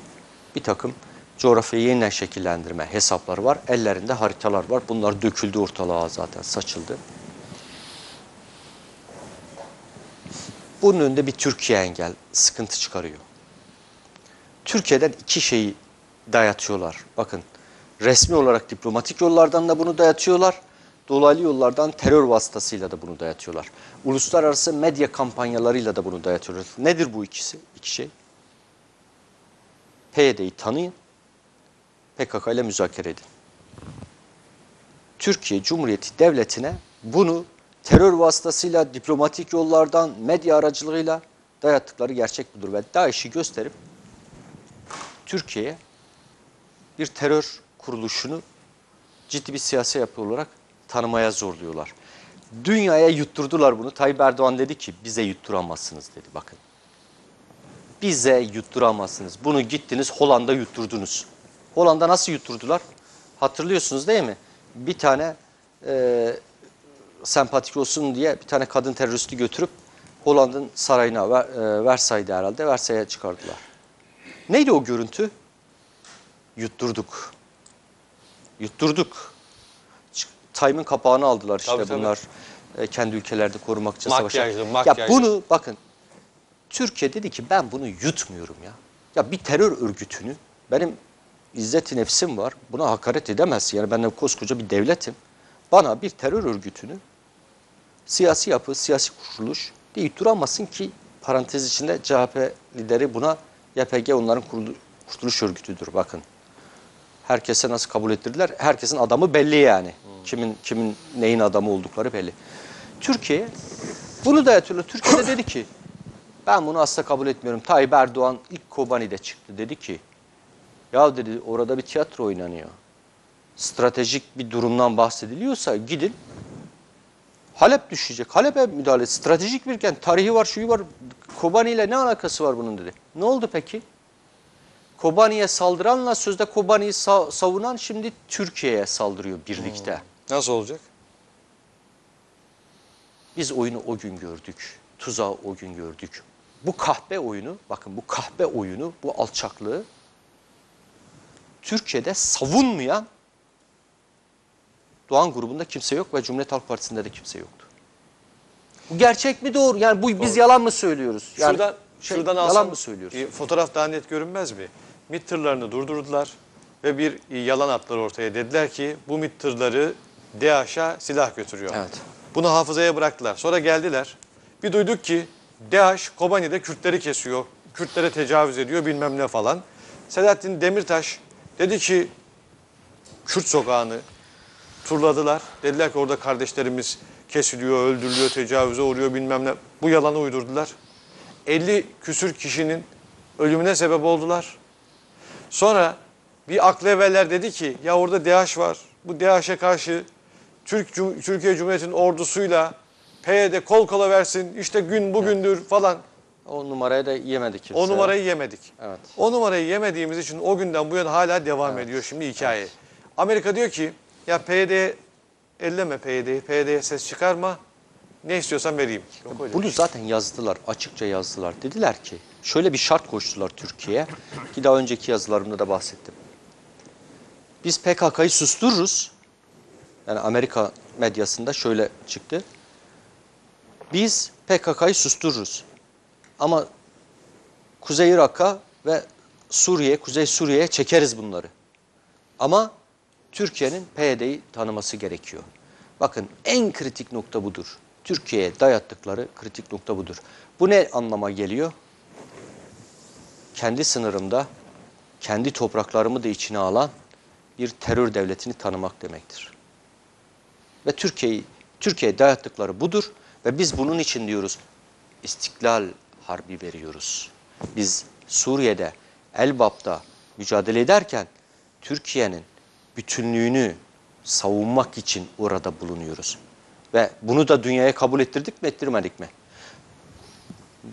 bir takım coğrafyayı yeniden şekillendirme hesapları var. Ellerinde haritalar var. Bunlar döküldü ortalığa zaten saçıldı. Bunun önünde bir Türkiye engel sıkıntı çıkarıyor. Türkiye'den iki şeyi dayatıyorlar. Bakın resmi olarak diplomatik yollardan da bunu dayatıyorlar. Dolaylı yollardan terör vasıtasıyla da bunu dayatıyorlar. Uluslararası medya kampanyalarıyla da bunu dayatıyorlar. Nedir bu ikisi? İki şey. PYD'yi tanıyın. PKK ile müzakere edin. Türkiye Cumhuriyeti Devleti'ne bunu terör vasıtasıyla, diplomatik yollardan, medya aracılığıyla dayattıkları gerçek budur. Ve DAEŞ'i gösterip Türkiye'ye bir terör kuruluşunu ciddi bir siyasi yapı olarak tanımaya zorluyorlar. Dünyaya yutturdular bunu. Tayyip Erdoğan dedi ki bize yutturamazsınız dedi bakın. Bize yutturamazsınız. Bunu gittiniz Hollanda yutturdunuz. Hollanda nasıl yutturdular? Hatırlıyorsunuz değil mi? Bir tane e, sempatik olsun diye bir tane kadın teröristi götürüp Hollanda'nın sarayına, Ver, e, Versay'da herhalde, Versay'a çıkardılar. Neydi o görüntü? Yutturduk. Yutturduk. Time'ın kapağını aldılar işte Tabii, tabii. bunlar. e, kendi ülkelerde korumak için makyajlı. Ya bunu bakın Türkiye dedi ki ben bunu yutmuyorum ya. Ya bir terör örgütünü benim izzet nefsim var. Buna hakaret edemezsin. Yani ben koskoca bir devletim. Bana bir terör örgütünü siyasi yapı, siyasi kuruluş deyip duramazsın ki parantez içinde CHP lideri buna YPG onların kurulu- kurtuluş örgütüdür bakın. Herkese nasıl kabul ettirdiler? Herkesin adamı belli yani. Kimin kimin neyin adamı oldukları belli. Türkiye bunu dayatıyorlar. Türkiye de dedi ki Ben bunu asla kabul etmiyorum. Tayyip Erdoğan ilk Kobani'de çıktı. Dedi ki ya dedi orada bir tiyatro oynanıyor. Stratejik bir durumdan bahsediliyorsa gidin Halep düşecek. Halep'e müdahale. Stratejik bir kent. Tarihi var, şuyu var. Kobani ile ne alakası var bunun dedi. Ne oldu peki? Kobani'ye saldıranla sözde Kobani'yi sa- savunan şimdi Türkiye'ye saldırıyor birlikte. Nasıl olacak? Biz oyunu o gün gördük. Tuzağı o gün gördük. Bu kahpe oyunu, bakın bu kahpe oyunu, bu alçaklığı Türkiye'de savunmayan Doğan grubunda kimse yok ve Cumhuriyet Halk Partisi'nde de kimse yoktu. Bu gerçek mi doğru? Yani bu biz yalan mı söylüyoruz? Yani şuradan şey, şuradan yalan alsam mı söylüyoruz? e, fotoğraf daha net görünmez mi? MİT tırlarını durdurdular ve bir e, yalan attılar ortaya. Dediler ki bu MİT tırları DAEŞ'a silah götürüyor. Evet. Bunu hafızaya bıraktılar. Sonra geldiler. Bir duyduk ki DAEŞ Kobani'de Kürtleri kesiyor. Kürtlere tecavüz ediyor bilmem ne falan. Selahattin Demirtaş dedi ki Kürt sokağını turladılar. Dediler ki orada kardeşlerimiz kesiliyor, öldürülüyor, tecavüze uğruyor bilmem ne. Bu yalanı uydurdular. 50 küsür kişinin ölümüne sebep oldular. Sonra bir aklı evveller dedi ki ya orada DAEŞ var. Bu DAEŞ'e karşı Türk Türkiye Cumhuriyeti'nin ordusuyla PYD kol kola versin. İşte gün bugündür falan. O numaraya da yemedik kimse. O numarayı yemedik. Evet. O numarayı yemediğimiz için o günden bu yana hala devam ediyor şimdi hikaye. Amerika diyor ki ya PYD'ye elleme PYD'yi, PYD'ye ses çıkarma. Ne istiyorsan vereyim. Yok öyle. Bunu zaten yazdılar, açıkça yazdılar. Dediler ki, şöyle bir şart koştular Türkiye'ye, ki daha önceki yazılarımda da bahsettim. Biz PKK'yı sustururuz. Yani Amerika medyasında şöyle çıktı. Biz PKK'yı sustururuz. Ama Kuzey Irak'a ve Suriye, Kuzey Suriye'ye çekeriz bunları. Ama Türkiye'nin PYD'yi tanıması gerekiyor. Bakın en kritik nokta budur. Türkiye'ye dayattıkları kritik nokta budur. Bu ne anlama geliyor? Kendi sınırımda, kendi topraklarımı da içine alan bir terör devletini tanımak demektir. Ve Türkiye'yi Türkiye'ye dayattıkları budur ve biz bunun için diyoruz istiklal harbi veriyoruz. Biz Suriye'de, Elbap'ta mücadele ederken Türkiye'nin bütünlüğünü savunmak için orada bulunuyoruz. Ve bunu da dünyaya kabul ettirdik mi ettirmedik mi?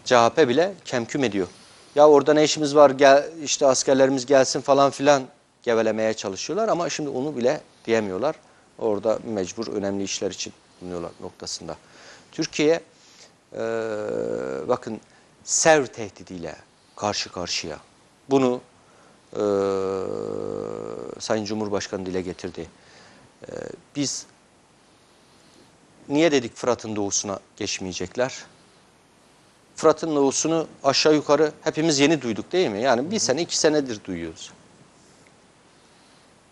CHP bile kemküm ediyor. Ya orada ne işimiz var gel, işte askerlerimiz gelsin falan filan gevelemeye çalışıyorlar ama şimdi onu bile diyemiyorlar. Orada mecbur önemli işler için bulunuyorlar noktasında. Türkiye eee, bakın sev tehdidiyle karşı karşıya. Bunu eee, Sayın Cumhurbaşkanı dile getirdi. Eee, biz niye dedik Fırat'ın doğusuna geçmeyecekler? Fırat'ın doğusunu aşağı yukarı hepimiz yeni duyduk değil mi? Yani bir sene iki senedir duyuyoruz.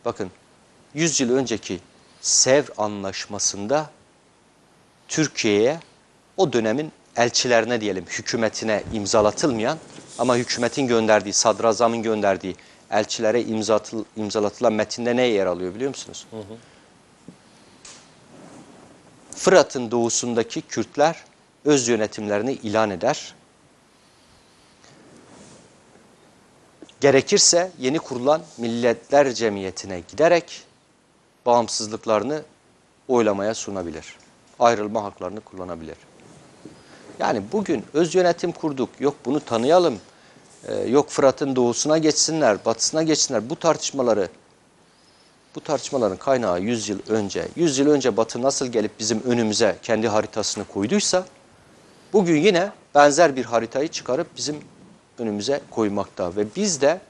Bakın 100 yıl önceki Sevr Anlaşması'nda Türkiye'ye o dönemin elçilerine diyelim hükümetine imzalatılmayan ama hükümetin gönderdiği, sadrazamın gönderdiği elçilere imzatıl, imzalatılan metinde ne yer alıyor biliyor musunuz? Fırat'ın doğusundaki Kürtler öz yönetimlerini ilan eder. Gerekirse yeni kurulan Milletler Cemiyeti'ne giderek bağımsızlıklarını oylamaya sunabilir. Ayrılma haklarını kullanabilir. Yani bugün öz yönetim kurduk, yok bunu tanıyalım, e, yok Fırat'ın doğusuna geçsinler, batısına geçsinler. Bu tartışmaları, bu tartışmaların kaynağı 100 yıl önce, 100 yıl önce Batı nasıl gelip bizim önümüze kendi haritasını koyduysa, bugün yine benzer bir haritayı çıkarıp bizim önümüze koymakta. Ve biz de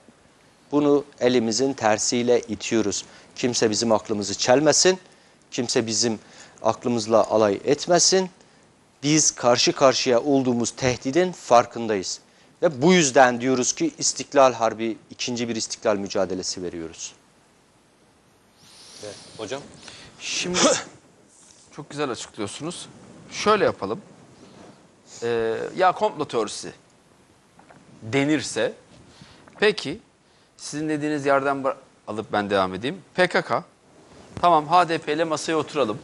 bunu elimizin tersiyle itiyoruz. Kimse bizim aklımızı çelmesin, kimse bizim aklımızla alay etmesin. Biz karşı karşıya olduğumuz tehdidin farkındayız. Ve bu yüzden diyoruz ki İstiklal Harbi, ikinci bir istiklal mücadelesi veriyoruz. Hocam. Şimdi çok güzel açıklıyorsunuz. Şöyle yapalım. Ee, ya komplo teorisi denirse peki sizin dediğiniz yerden alıp ben devam edeyim. PKK tamam HDP ile masaya oturalım.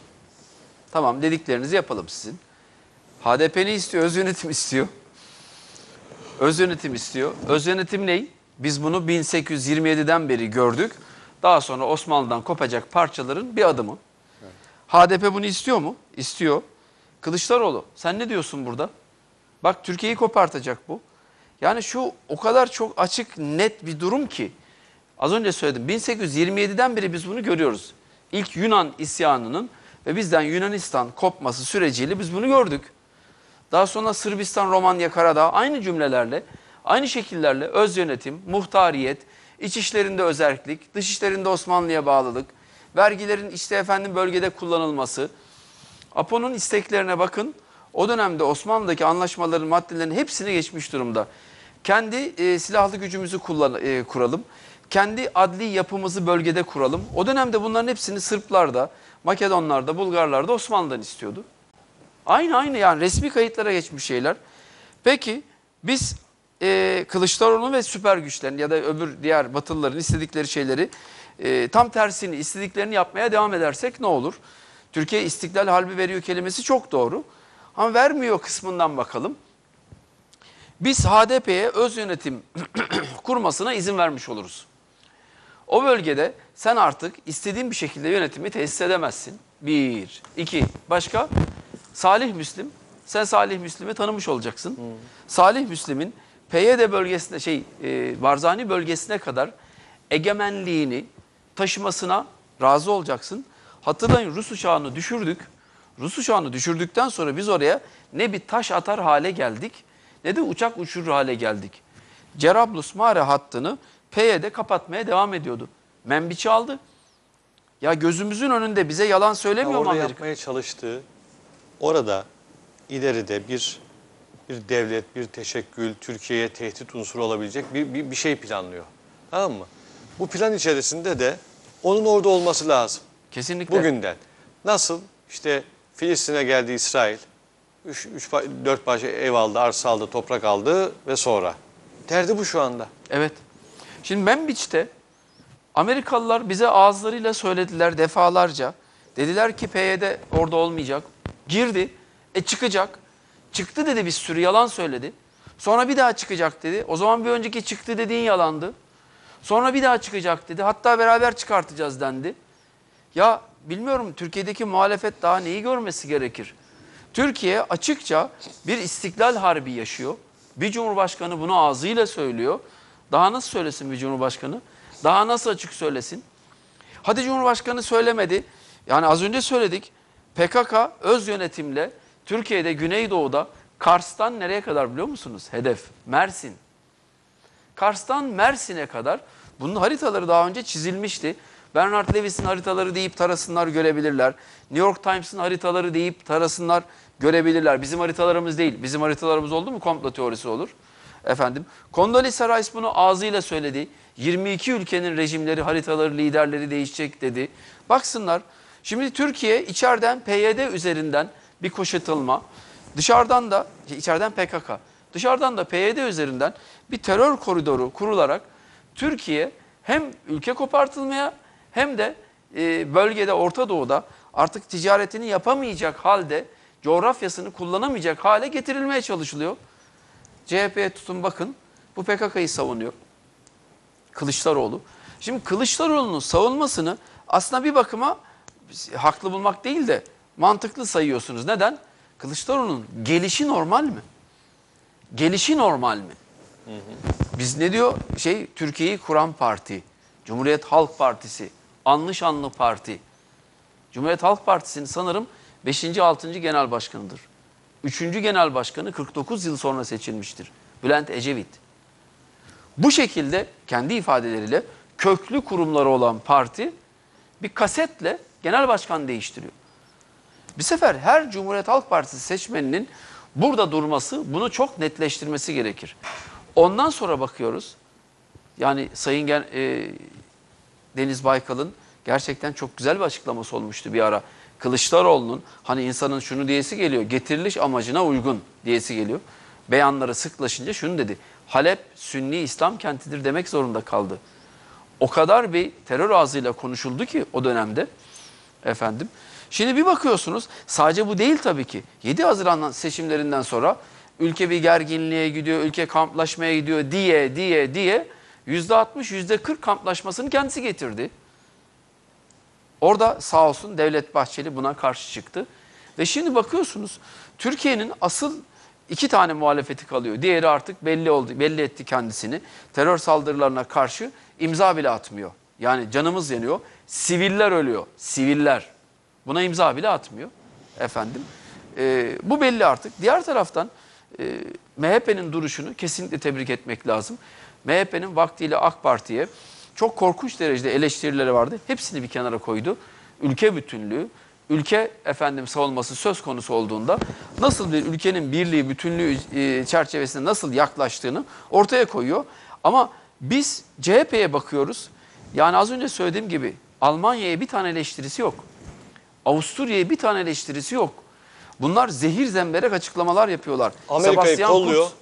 Tamam dediklerinizi yapalım sizin. HDP ne istiyor? Öz yönetim istiyor. Öz yönetim istiyor. Öz yönetim ne? Biz bunu 1827'den beri gördük. Daha sonra Osmanlı'dan kopacak parçaların bir adımı. HDP bunu istiyor mu? İstiyor. Kılıçdaroğlu sen ne diyorsun burada? Bak Türkiye'yi kopartacak bu. Yani şu o kadar çok açık net bir durum ki. Az önce söyledim 1827'den beri biz bunu görüyoruz. İlk Yunan isyanının ve bizden Yunanistan kopması süreciyle biz bunu gördük. Daha sonra Sırbistan, Romanya, Karadağ aynı cümlelerle, aynı şekillerle öz yönetim, muhtariyet, iç işlerinde özellik, dış işlerinde Osmanlı'ya bağlılık, vergilerin işte efendim bölgede kullanılması. APO'nun isteklerine bakın. O dönemde Osmanlı'daki anlaşmaların maddelerin hepsini geçmiş durumda. Kendi e, silahlı gücümüzü kullan, e, kuralım. Kendi adli yapımızı bölgede kuralım. O dönemde bunların hepsini Sırplar da, Makedonlar da, Bulgarlar da Osmanlı'dan istiyordu. Aynı aynı yani resmi kayıtlara geçmiş şeyler. Peki biz e, Kılıçdaroğlu ve süper güçlerin ya da öbür diğer batılıların istedikleri şeyleri e, tam tersini istediklerini yapmaya devam edersek ne olur? Türkiye istiklal harbi veriyor kelimesi çok doğru. Ama vermiyor kısmından bakalım. Biz HDP'ye öz yönetim kurmasına izin vermiş oluruz. O bölgede sen artık istediğin bir şekilde yönetimi tesis edemezsin. Bir. iki. Başka? Salih Müslim. Sen Salih Müslim'i tanımış olacaksın. Salih Müslim'in PYD bölgesine şey e, Barzani bölgesine kadar egemenliğini taşımasına razı olacaksın. Hatırlayın Rus uçağını düşürdük. Rus uçağını düşürdükten sonra biz oraya ne bir taş atar hale geldik ne de uçak uçurur hale geldik. Cerablus Mare hattını PYD kapatmaya devam ediyordu. Membiç'i aldı. Ya gözümüzün önünde bize yalan söylemiyor mu orada Amerika? yapmaya çalıştığı orada ileride bir bir devlet, bir teşekkül, Türkiye'ye tehdit unsuru olabilecek bir, bir, bir şey planlıyor. Tamam mı? Bu plan içerisinde de onun orada olması lazım. Kesinlikle. Bugünden. Nasıl? İşte Filistin'e geldi İsrail. 3 4 parça ev aldı, arsa aldı, toprak aldı ve sonra. Derdi bu şu anda. Evet. Şimdi Membiç'te Amerikalılar bize ağızlarıyla söylediler defalarca. Dediler ki PYD orada olmayacak. Girdi. E çıkacak. Çıktı dedi bir sürü yalan söyledi. Sonra bir daha çıkacak dedi. O zaman bir önceki çıktı dediğin yalandı. Sonra bir daha çıkacak dedi. Hatta beraber çıkartacağız dendi. Ya bilmiyorum Türkiye'deki muhalefet daha neyi görmesi gerekir? Türkiye açıkça bir istiklal harbi yaşıyor. Bir cumhurbaşkanı bunu ağzıyla söylüyor. Daha nasıl söylesin bir cumhurbaşkanı? Daha nasıl açık söylesin? Hadi cumhurbaşkanı söylemedi. Yani az önce söyledik. PKK öz yönetimle Türkiye'de Güneydoğu'da Kars'tan nereye kadar biliyor musunuz? Hedef Mersin. Kars'tan Mersin'e kadar bunun haritaları daha önce çizilmişti. Bernard Lewis'in haritaları deyip tarasınlar görebilirler. New York Times'ın haritaları deyip tarasınlar görebilirler. Bizim haritalarımız değil. Bizim haritalarımız oldu mu komplo teorisi olur. Efendim Condoleezza Rice bunu ağzıyla söyledi. 22 ülkenin rejimleri, haritaları, liderleri değişecek dedi. Baksınlar. Şimdi Türkiye içeriden PYD üzerinden bir kuşatılma, dışarıdan da içeriden PKK, dışarıdan da PYD üzerinden bir terör koridoru kurularak Türkiye hem ülke kopartılmaya hem de e, bölgede Orta Doğu'da artık ticaretini yapamayacak halde coğrafyasını kullanamayacak hale getirilmeye çalışılıyor. CHP'ye tutun bakın bu PKK'yı savunuyor. Kılıçdaroğlu. Şimdi Kılıçdaroğlu'nun savunmasını aslında bir bakıma haklı bulmak değil de mantıklı sayıyorsunuz. Neden? Kılıçdaroğlu'nun gelişi normal mi? Gelişi normal mi? Biz ne diyor? Şey Türkiye'yi kuran parti, Cumhuriyet Halk Partisi, anlı şanlı parti. Cumhuriyet Halk Partisi'nin sanırım 5. 6. genel başkanıdır. 3. genel başkanı 49 yıl sonra seçilmiştir. Bülent Ecevit. Bu şekilde kendi ifadeleriyle köklü kurumları olan parti bir kasetle genel başkan değiştiriyor. Bir sefer her Cumhuriyet Halk Partisi seçmeninin burada durması bunu çok netleştirmesi gerekir. Ondan sonra bakıyoruz. Yani Sayın e, Deniz Baykal'ın gerçekten çok güzel bir açıklaması olmuştu bir ara. Kılıçdaroğlu'nun hani insanın şunu diyesi geliyor, getiriliş amacına uygun diyesi geliyor. Beyanları sıklaşınca şunu dedi. Halep Sünni İslam kentidir demek zorunda kaldı. O kadar bir terör ağzıyla konuşuldu ki o dönemde efendim. Şimdi bir bakıyorsunuz sadece bu değil tabii ki. 7 Haziran seçimlerinden sonra ülke bir gerginliğe gidiyor, ülke kamplaşmaya gidiyor diye diye diye yüzde 60 yüzde 40 kamplaşmasını kendisi getirdi. Orada sağ olsun Devlet Bahçeli buna karşı çıktı. Ve şimdi bakıyorsunuz Türkiye'nin asıl iki tane muhalefeti kalıyor. Diğeri artık belli oldu, belli etti kendisini. Terör saldırılarına karşı imza bile atmıyor. Yani canımız yanıyor. Siviller ölüyor. Siviller. Buna imza bile atmıyor. Efendim. Ee, bu belli artık. Diğer taraftan e, MHP'nin duruşunu kesinlikle tebrik etmek lazım. MHP'nin vaktiyle AK Parti'ye çok korkunç derecede eleştirileri vardı. Hepsini bir kenara koydu. Ülke bütünlüğü, ülke efendim savunması söz konusu olduğunda nasıl bir ülkenin birliği, bütünlüğü e, çerçevesinde nasıl yaklaştığını ortaya koyuyor. Ama biz CHP'ye bakıyoruz. Yani az önce söylediğim gibi Almanya'ya bir tane eleştirisi yok. Avusturya'ya bir tane eleştirisi yok. Bunlar zehir zemberek açıklamalar yapıyorlar. Amerika'yı Sebastian kolluyor. Kurz,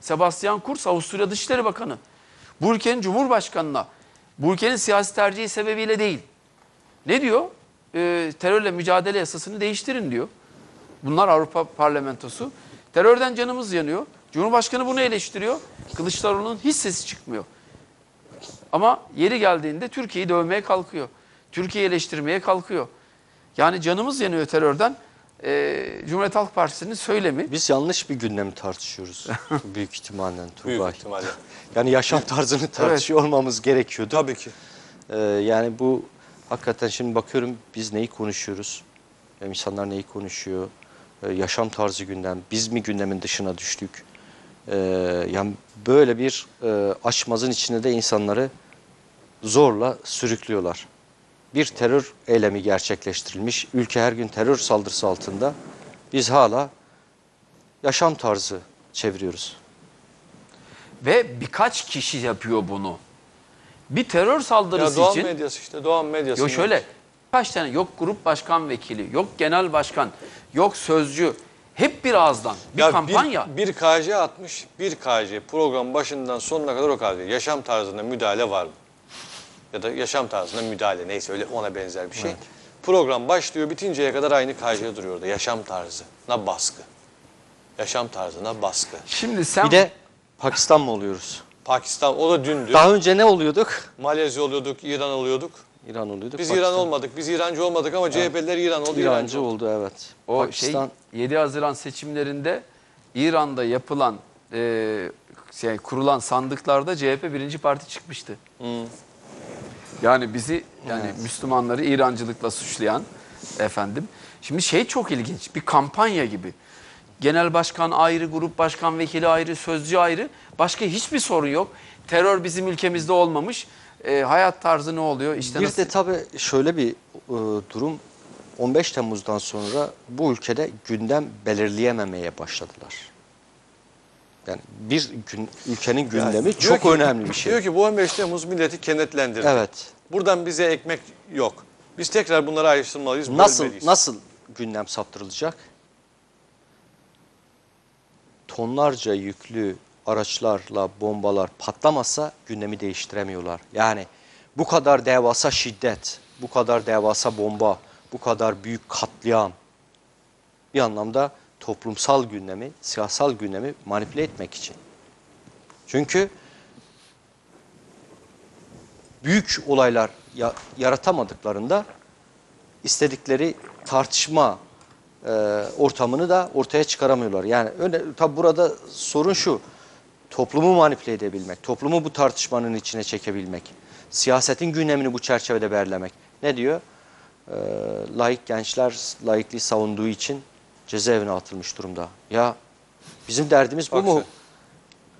Sebastian Kurz Avusturya Dışişleri Bakanı. Bu ülkenin Cumhurbaşkanı'na, bu ülkenin siyasi tercihi sebebiyle değil. Ne diyor? Ee, terörle mücadele yasasını değiştirin diyor. Bunlar Avrupa Parlamentosu. Terörden canımız yanıyor. Cumhurbaşkanı bunu eleştiriyor. Kılıçdaroğlu'nun hiç sesi çıkmıyor. Ama yeri geldiğinde Türkiye'yi dövmeye kalkıyor. Türkiye'yi eleştirmeye kalkıyor. Yani canımız yanıyor terörden. Ee, Cumhuriyet Halk Partisi'nin söylemi. Biz yanlış bir gündemi tartışıyoruz büyük ihtimalle Turgay. Büyük ihtimalle. Yani yaşam tarzını tartışıyor olmamız gerekiyordu. Tabii ki. Ee, yani bu hakikaten şimdi bakıyorum biz neyi konuşuyoruz? Yani insanlar neyi konuşuyor? Ee, yaşam tarzı gündem. Biz mi gündemin dışına düştük? Ee, yani böyle bir e, açmazın içine de insanları zorla sürüklüyorlar. Bir terör eylemi gerçekleştirilmiş. Ülke her gün terör saldırısı altında. Biz hala yaşam tarzı çeviriyoruz. Ve birkaç kişi yapıyor bunu. Bir terör Ya saldırısı Doğan için... medyası işte Doğan medyası. Yok şöyle kaç tane yok grup başkan vekili, yok genel başkan, yok sözcü. Hep bir ağızdan bir Ya kampanya. Bir, bir KC atmış, bir KC program başından sonuna kadar o KC. Yaşam tarzına müdahale var mı? Ya da yaşam tarzına müdahale neyse öyle ona benzer bir şey. Program başlıyor bitinceye kadar aynı KC duruyor orada. Yaşam tarzına baskı. Yaşam tarzına baskı. Şimdi sen Bir de Pakistan mı oluyoruz? Pakistan o da dündü. Daha önce ne oluyorduk? Malezya oluyorduk, İran oluyorduk. İran oluyorduk. Biz Pakistan. İran olmadık. Biz İrancı olmadık ama CHP'liler İran oldu. İrancı oldu evet. o Pakistan şey 7 Haziran seçimlerinde İran'da yapılan e, şey kurulan sandıklarda CHP birinci parti çıkmıştı. Yani bizi yani Müslümanları İrancılıkla suçlayan efendim. Şimdi şey çok ilginç bir kampanya gibi. Genel başkan ayrı, grup başkan vekili ayrı, sözcü ayrı. Başka hiçbir sorun yok. Terör bizim ülkemizde olmamış. E, hayat tarzı ne oluyor? İşte bir nasıl? de tabii şöyle bir e, durum 15 Temmuz'dan sonra bu ülkede gündem belirleyememeye başladılar. Yani bir gün ülkenin gündemi Diyor çok ki- önemli bir şey. Diyor ki bu 15 Temmuz milleti kenetlendirdi. Evet. Buradan bize ekmek yok. Biz tekrar bunları ayrıştırmalıyız. Nasıl bölmeliyiz. nasıl gündem saptırılacak? Tonlarca yüklü araçlarla bombalar patlamasa gündemi değiştiremiyorlar. Yani bu kadar devasa şiddet, bu kadar devasa bomba, bu kadar büyük katliam bir anlamda toplumsal gündemi, siyasal gündemi manipüle etmek için. Çünkü büyük olaylar ya- yaratamadıklarında istedikleri tartışma e, ortamını da ortaya çıkaramıyorlar. Yani öyle, tabi burada sorun şu, toplumu manipüle edebilmek, toplumu bu tartışmanın içine çekebilmek, siyasetin gündemini bu çerçevede belirlemek. Ne diyor? E, laik gençler laikliği savunduğu için cezaevine atılmış durumda. Ya bizim derdimiz bu Bak mu? sen.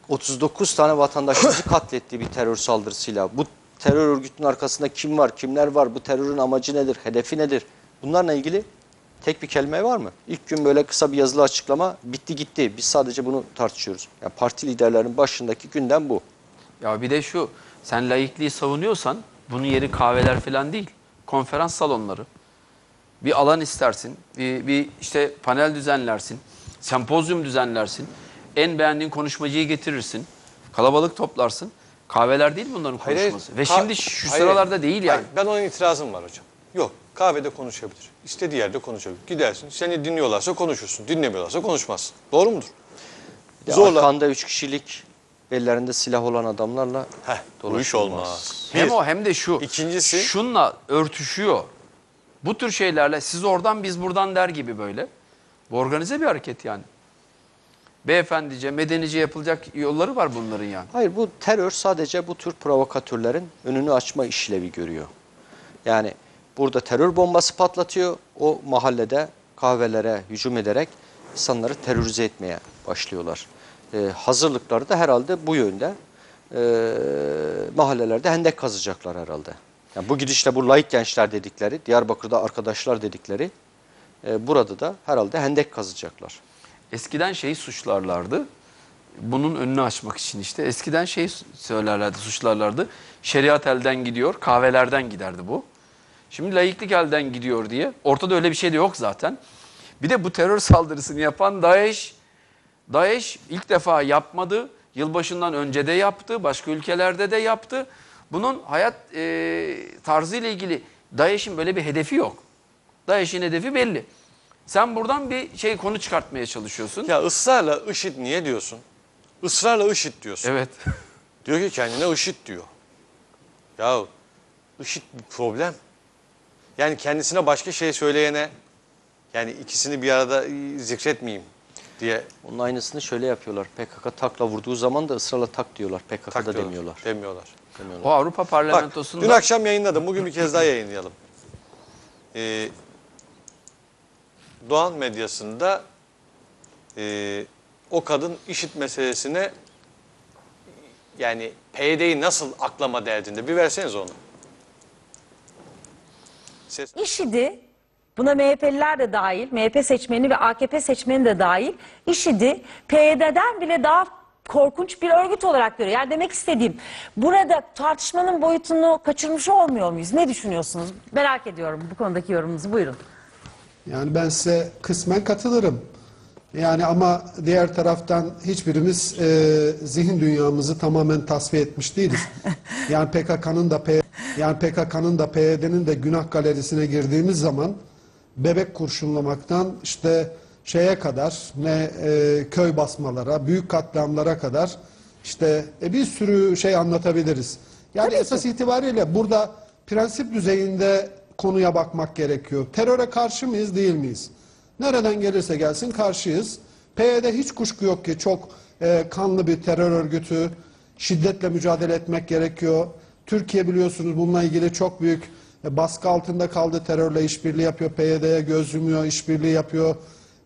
39 tane vatandaşımızı katlettiği bir terör saldırısıyla bu terör örgütünün arkasında kim var, kimler var, bu terörün amacı nedir, hedefi nedir? Bunlarla ilgili tek bir kelime var mı? İlk gün böyle kısa bir yazılı açıklama bitti gitti. Biz sadece bunu tartışıyoruz. Yani parti liderlerinin başındaki gündem bu. Ya bir de şu, sen laikliği savunuyorsan bunun yeri kahveler falan değil. Konferans salonları. Bir alan istersin, bir, bir işte panel düzenlersin, sempozyum düzenlersin. En beğendiğin konuşmacıyı getirirsin, kalabalık toplarsın. Kahveler değil bunların Hayır, hayır. konuşması. Ve şimdi şu hayır, sıralarda değil yani. hayır. ben ona itirazım var hocam. Yok kahvede konuşabilir. İstediği yerde konuşabilir. Gidersin seni dinliyorlarsa konuşursun. Dinlemiyorlarsa konuşmazsın. Doğru mudur? Ya Zorla. Arkanda üç kişilik bellerinde silah olan adamlarla Heh, bu iş olmaz. Hem Bir. o hem de şu. İkincisi- Şunla örtüşüyor. Bu tür şeylerle siz oradan biz buradan der gibi böyle. Bu organize bir hareket yani. Beyefendice, medenice yapılacak yolları var bunların yani. Hayır bu terör sadece bu tür provokatörlerin önünü açma işlevi görüyor. Yani burada terör bombası patlatıyor. O mahallede kahvelere hücum ederek insanları terörize etmeye başlıyorlar. Ee, hazırlıkları da herhalde bu yönde. Ee, mahallelerde hendek kazacaklar herhalde. Yani bu gidişle bu layık gençler dedikleri, Diyarbakır'da arkadaşlar dedikleri e, burada da herhalde hendek kazacaklar. Eskiden şeyi suçlarlardı. Bunun önünü açmak için işte. Eskiden şey söylerlerdi, suçlarlardı. Şeriat elden gidiyor, kahvelerden giderdi bu. Şimdi laiklik elden gidiyor diye. Ortada öyle bir şey de yok zaten. Bir de bu terör saldırısını yapan DAEŞ. DAEŞ ilk defa yapmadı. Yılbaşından önce de yaptı. Başka ülkelerde de yaptı. Bunun hayat e, tarzı ile ilgili DAEŞ'in böyle bir hedefi yok. DAEŞ'in hedefi belli. Sen buradan bir şey konu çıkartmaya çalışıyorsun. Ya ısrarla IŞİD niye diyorsun? Israrla IŞİD diyorsun. Evet. Diyor ki kendine IŞİD diyor. Ya IŞİD bir problem. Yani kendisine başka şey söyleyene yani ikisini bir arada e, zikretmeyeyim diye Onun aynısını şöyle yapıyorlar. PKK takla vurduğu zaman da ısrarla tak diyorlar. PKK'da tak diyorlar. demiyorlar. Demiyorlar. O Avrupa Bak Parlamentosu'nda dün akşam yayınladım. Bugün bir kez daha yayınlayalım. Ee, Doğan medyasında e, o kadın IŞİD meselesine yani PYD'yi nasıl aklama derdinde. Bir verseniz onu. Ses. IŞİD'i buna MHP'liler de dahil, MHP seçmeni ve AKP seçmeni de dahil IŞİD'i PYD'den bile daha korkunç bir örgüt olarak görüyor. Yani demek istediğim burada tartışmanın boyutunu kaçırmış olmuyor muyuz? Ne düşünüyorsunuz? Merak ediyorum bu konudaki yorumunuzu. Buyurun. Yani ben size kısmen katılırım. Yani ama diğer taraftan hiçbirimiz e, zihin dünyamızı tamamen tasfiye etmiş değiliz. Yani PKK'nın da P, yani PKK'nın da PYD'nin de günah galerisine girdiğimiz zaman bebek kurşunlamaktan işte şeye kadar ne e, köy basmalara, büyük katliamlara kadar işte e, bir sürü şey anlatabiliriz. Yani esas itibariyle burada prensip düzeyinde konuya bakmak gerekiyor. Teröre karşı mıyız, değil miyiz? Nereden gelirse gelsin karşıyız. PYD hiç kuşku yok ki çok e, kanlı bir terör örgütü. Şiddetle mücadele etmek gerekiyor. Türkiye biliyorsunuz bununla ilgili çok büyük baskı altında kaldı. Terörle işbirliği yapıyor. PYD'ye göz yumuyor, işbirliği yapıyor.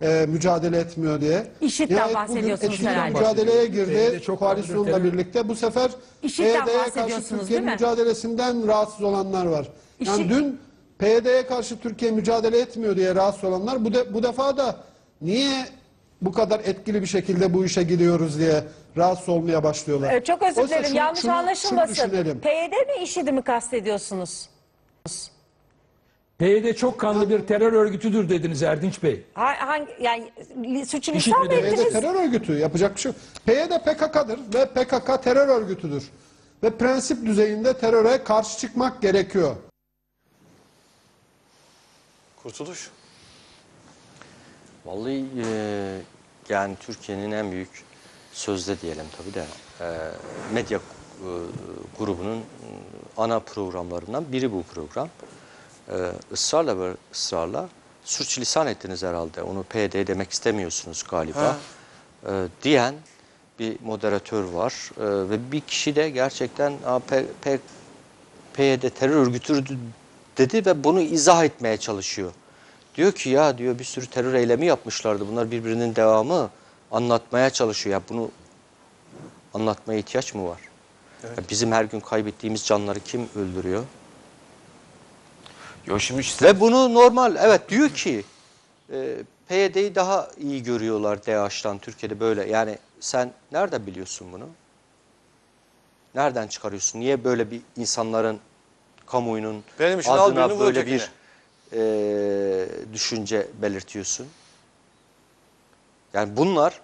e, mücadele etmiyor diye. IŞİD'den Nihayet bahsediyorsunuz herhalde. mücadeleye girdi çok koalisyonla terör- birlikte. Bu sefer IŞİD'den PYD'ye karşı bahsediyorsunuz, mi? mücadelesinden rahatsız olanlar var. Yani dün PYD'ye karşı Türkiye mücadele etmiyor diye rahatsız olanlar bu, de, bu defa da niye bu kadar etkili bir şekilde bu işe gidiyoruz diye rahatsız olmaya başlıyorlar. Ee, çok özür dilerim yanlış şunu- anlaşılmasın. şunu düşünelim. PYD mi IŞİD'i mi kastediyorsunuz? PYD çok kanlı bir terör örgütüdür dediniz Erdinç Bey. Ha- Hangi, yani suçu lisan mi mı? PYD ettiniz? terör örgütü yapacak bir şey yok. PYD PKK'dır ve PKK terör örgütüdür. Ve prensip düzeyinde teröre karşı çıkmak gerekiyor. Kurtuluş. Vallahi e, yani Türkiye'nin en büyük sözde diyelim tabii de e, medya e, grubunun ana programlarından biri bu program. E, ısrarla ve ısrarla sürçülisan ettiniz herhalde. Onu PD demek istemiyorsunuz galiba. E, diyen bir moderatör var E, ve bir kişi de gerçekten "Aa, P, P, PYD terör örgütüdür dedi ve bunu izah etmeye çalışıyor. Diyor ki ya diyor bir sürü terör eylemi yapmışlardı. Bunlar birbirinin devamı anlatmaya çalışıyor. Ya bunu anlatmaya ihtiyaç mı var? Ya bizim her gün kaybettiğimiz canları kim öldürüyor? Yo şimdi işte Ve bunu normal evet diyor ki e, PYD'yi daha iyi görüyorlar DAEŞ'tan Türkiye'de böyle. Yani sen nereden biliyorsun bunu? Nereden çıkarıyorsun? Niye böyle bir insanların kamuoyunun Benim adına böyle bir e, düşünce belirtiyorsun? Yani bunlar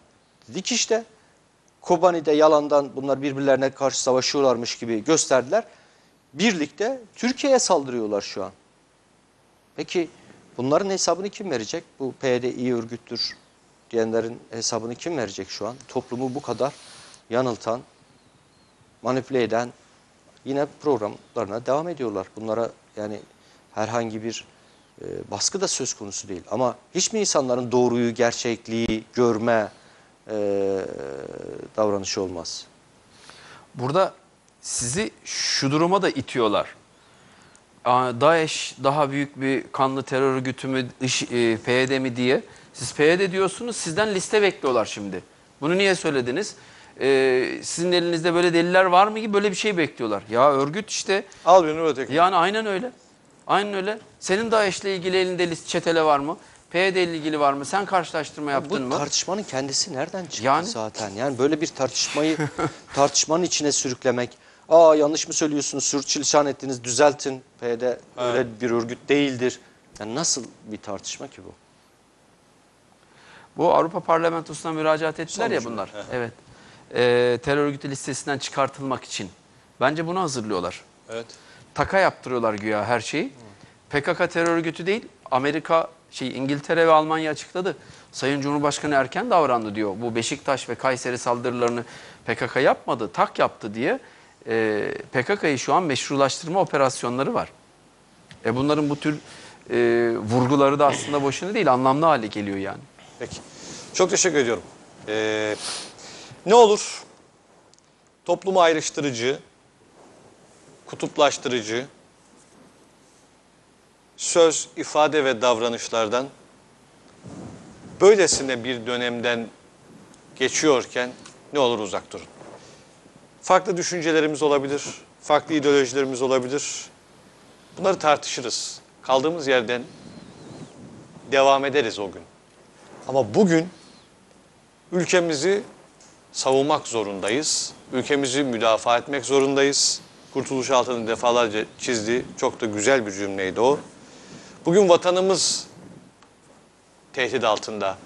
dedik işte Kobani'de yalandan bunlar birbirlerine karşı savaşıyorlarmış gibi gösterdiler. Birlikte Türkiye'ye saldırıyorlar şu an. Peki bunların hesabını kim verecek? Bu PYD iyi örgüttür diyenlerin hesabını kim verecek şu an? Toplumu bu kadar yanıltan, manipüle eden yine programlarına devam ediyorlar. Bunlara yani herhangi bir e, baskı da söz konusu değil. Ama hiç mi insanların doğruyu, gerçekliği görme e, davranışı olmaz? Burada sizi şu duruma da itiyorlar. DAEŞ daha büyük bir kanlı terör örgütü mü, e, PYD mi diye. Siz PYD diyorsunuz, sizden liste bekliyorlar şimdi. Bunu niye söylediniz? Ee, sizin elinizde böyle deliller var mı gibi böyle bir şey bekliyorlar. Ya örgüt işte Al birini öteki. yani aynen öyle. Aynen öyle. Senin DAEŞ'le ilgili elinde liste çetele var mı? PYD ile ilgili var mı? Sen karşılaştırma yaptın Bu mı? tartışmanın kendisi nereden çıktı Yani? zaten? Yani böyle bir tartışmayı tartışmanın içine sürüklemek. Aa yanlış mı söylüyorsunuz? Sürçülisan ettiniz. Düzeltin. PYD öyle bir örgüt değildir. Yani nasıl bir tartışma ki bu? Bu Avrupa Parlamentosu'na müracaat ettiler ya Sonucu. bunlar. Evet. Ee, terör örgütü listesinden çıkartılmak için. Bence bunu hazırlıyorlar. Evet. Taka yaptırıyorlar güya her şeyi. PKK terör örgütü değil. Amerika, şey İngiltere ve Almanya açıkladı. Sayın Cumhurbaşkanı erken davrandı diyor. Bu Beşiktaş ve Kayseri saldırılarını PKK yapmadı, tak yaptı diye. Ee, PKK'yı şu an meşrulaştırma operasyonları var. E bunların bu tür e, vurguları da aslında boşuna değil, anlamlı hale geliyor yani. Peki. Çok teşekkür ediyorum. Ee, ne olur toplumu ayrıştırıcı, kutuplaştırıcı söz, ifade ve davranışlardan böylesine bir dönemden geçiyorken ne olur uzak durun. Farklı düşüncelerimiz olabilir, farklı ideolojilerimiz olabilir. Bunları tartışırız. Kaldığımız yerden devam ederiz o gün. Ama bugün ülkemizi savunmak zorundayız. Ülkemizi müdafaa etmek zorundayız. Kurtuluş Altı'nın defalarca çizdiği çok da güzel bir cümleydi o. Bugün vatanımız tehdit altında.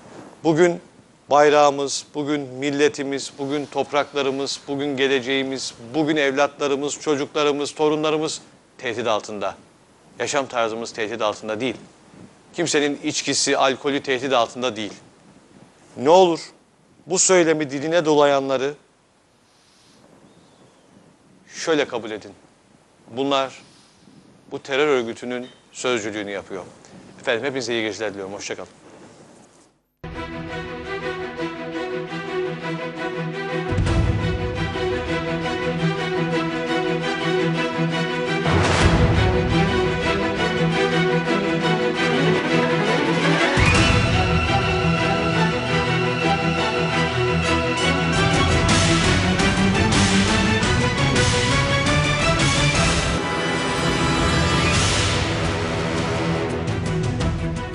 Bugün bayrağımız, bugün milletimiz, bugün topraklarımız, bugün geleceğimiz, bugün evlatlarımız, çocuklarımız, torunlarımız tehdit altında. Yaşam tarzımız tehdit altında değil. Kimsenin içkisi, alkolü tehdit altında değil. Ne olur bu söylemi diline dolayanları şöyle kabul edin. Bunlar bu terör örgütünün sözcülüğünü yapıyor. Efendim hepinize iyi geceler diliyorum. Hoşçakalın.